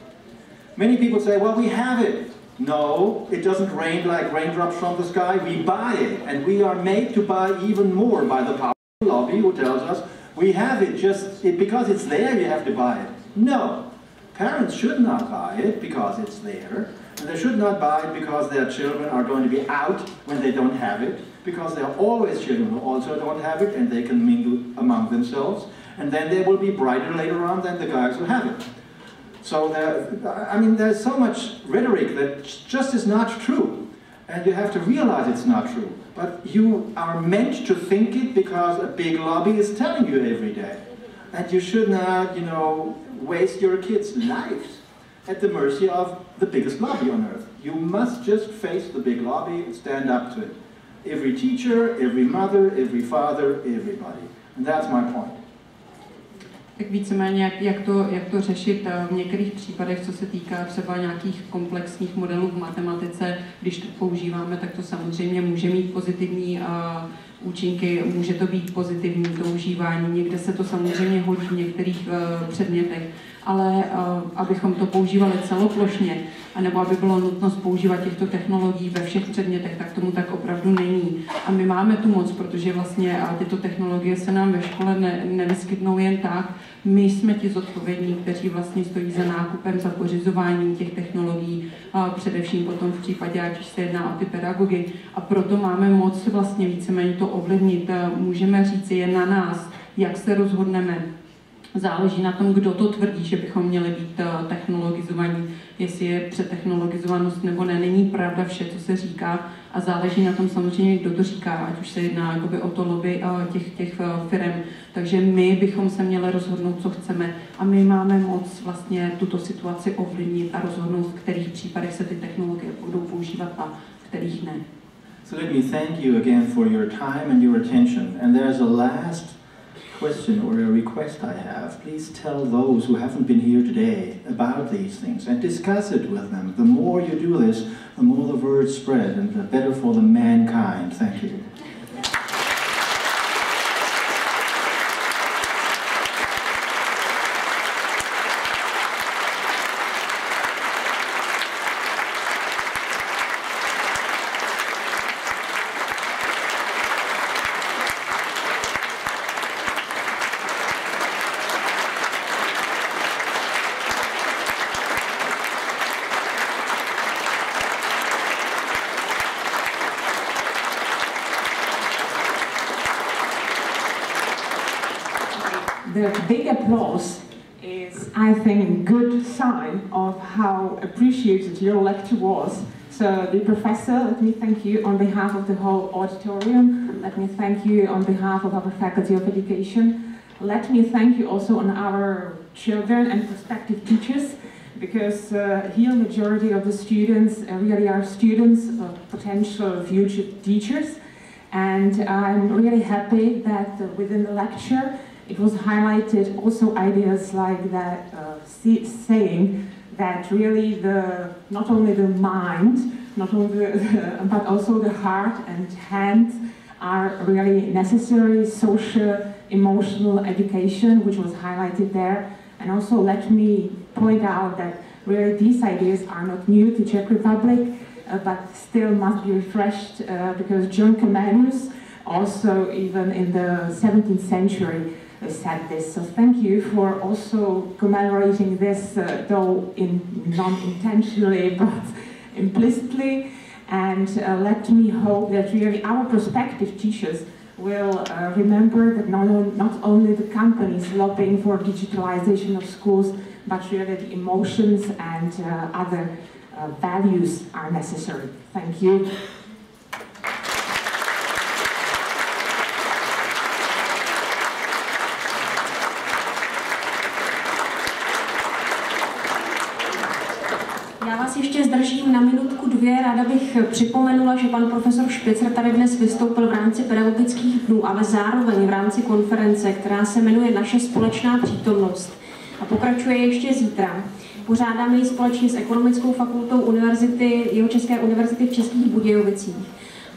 Many people say, well, we have it. No, it doesn't rain like raindrops from the sky. We buy it, and we are made to buy even more by the power lobby who tells us we have it just, it, because it's there you have to buy it. No. Parents should not buy it because it's there. And they should not buy it because their children are going to be out when they don't have it. Because there are always children who also don't have it and they can mingle among themselves. And then they will be brighter later on than the guys who have it. So there, I mean, there's so much rhetoric that just is not true. And you have to realize it's not true. But you are meant to think it because a big lobby is telling you every day. And you should not, you know, waste your kids' lives at the mercy of the biggest lobby on earth. You must just face the big lobby and stand up to it. Every teacher, every mother, every father, everybody. And that's my point. Tak víceméně jak, jak, to, jak to řešit eh, v některých případech, co se týká třeba nějakých komplexních modelů v matematice, když to používáme, tak to samozřejmě může mít pozitivní uh, účinky, může to být pozitivní to užívání, někde se to samozřejmě hodí v některých uh, předmětech, ale uh, abychom to používali celoplošně, anebo aby bylo nutnost používat těchto technologií ve všech předmětech, tak tomu tak opravdu není. A my máme tu moc, protože vlastně tyto technologie se nám ve škole ne, nevyskytnou jen tak. My jsme ti zodpovědní, kteří vlastně stojí za nákupem, za pořizováním těch technologií, a především potom v případě, ať se jedná o ty pedagogy. A proto máme moc vlastně víceméně to ovlivnit. Můžeme říct jen na nás, jak se rozhodneme, Záleží na tom, kdo to tvrdí, že bychom měli být technologizovaní, jestli je přetechnologizovanost nebo ne. Není pravda vše, co se říká a záleží na tom samozřejmě, kdo to říká, ať už se jedná jakoby o to lobby eh, těch, těch eh, firm. Takže my bychom se měli rozhodnout, co chceme a my máme moc vlastně tuto situaci ovlivnit a rozhodnout, v kterých případech se ty technologie budou používat a v kterých ne. So let me thank you again for your time and your attention. And there's a last question or a request I have, please tell those who haven't been here today about these things and discuss it with them. The more you do this, the more the word spread and the better for the mankind. Thank you. the big applause is, I think, a good sign of appreciated your lecture was. So, the professor, let me thank you on behalf of the whole auditorium. Let me thank you on behalf of our Faculty of Education. Let me thank you also on our children and prospective teachers because uh, here majority of the students uh, really are students of potential future teachers and I'm really happy that uh, within the lecture it was highlighted also ideas like that uh, saying that really the not only the mind not only the, [LAUGHS] but also the heart and hands are really necessary social emotional education which was highlighted there. And also let me point out that really these ideas are not new to Czech Republic, uh, but still must be refreshed uh, because John Comenius also even in the 17th century said this. So thank you for also commemorating this, uh, though in non-intentionally [LAUGHS] but implicitly. And uh, let me hope that really our prospective teachers will uh, remember that not, not only the companies lobbying for digitalization of schools, but really the emotions and uh, other uh, values are necessary. Thank you. Ještě zdržím na minutku dvě. Ráda bych připomenula, že pan profesor Špicer tady dnes vystoupil v rámci pedagogických dnů, ale zároveň v rámci konference, která se jmenuje Naše společná přítomnost a pokračuje ještě zítra. Pořádáme ji společně s Ekonomickou fakultou univerzity, jeho České univerzity v Českých Budějovicích.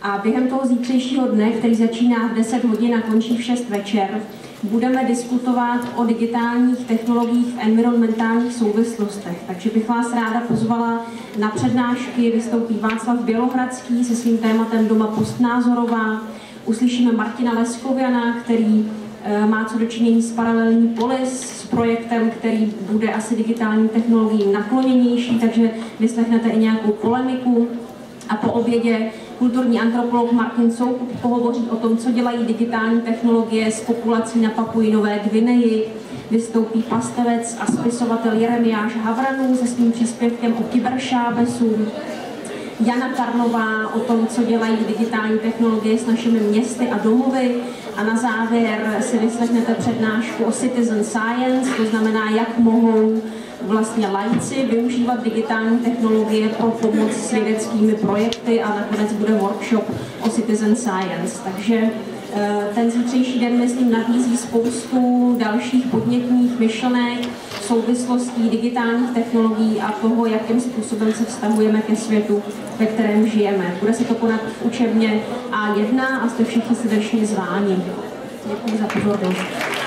A během toho zítřejšího dne, který začíná v 10 hodin a končí v 6 večer, budeme diskutovat o digitálních technologiích v environmentálních souvislostech. Takže bych vás ráda pozvala na přednášky. Vystoupí Václav Bělohradský se svým tématem Doma postnázorová. Uslyšíme Martina Leskoviana, který eh, má co dočinění s paralelní polis, s projektem, který bude asi digitální technologií nakloněnější, takže vyslechnete i nějakou polemiku. A po obědě kulturní antropolog Martin Soukup pohovoří o tom, co dělají digitální technologie s populací na Papuji Nové Gvineji. Vystoupí pastevec a spisovatel Jeremiáš Havranů se svým příspěvkem o kyberšábesu. Jana Karnová o tom, co dělají digitální technologie s našimi městy a domovy. A na závěr si vyslechnete přednášku o citizen science, to znamená, jak mohou vlastně lajci využívat digitální technologie pro pomoc s vědeckými projekty a nakonec bude workshop o citizen science. Takže eh, ten zítřejší den, myslím, nabízí spoustu dalších podnětných myšlenek, souvislostí digitálních technologií a toho, jakým způsobem se vztahujeme ke světu, ve kterém žijeme. Bude se to konat v učebně A1 a jste všichni srdečně zváni. Děkuji za pozornost.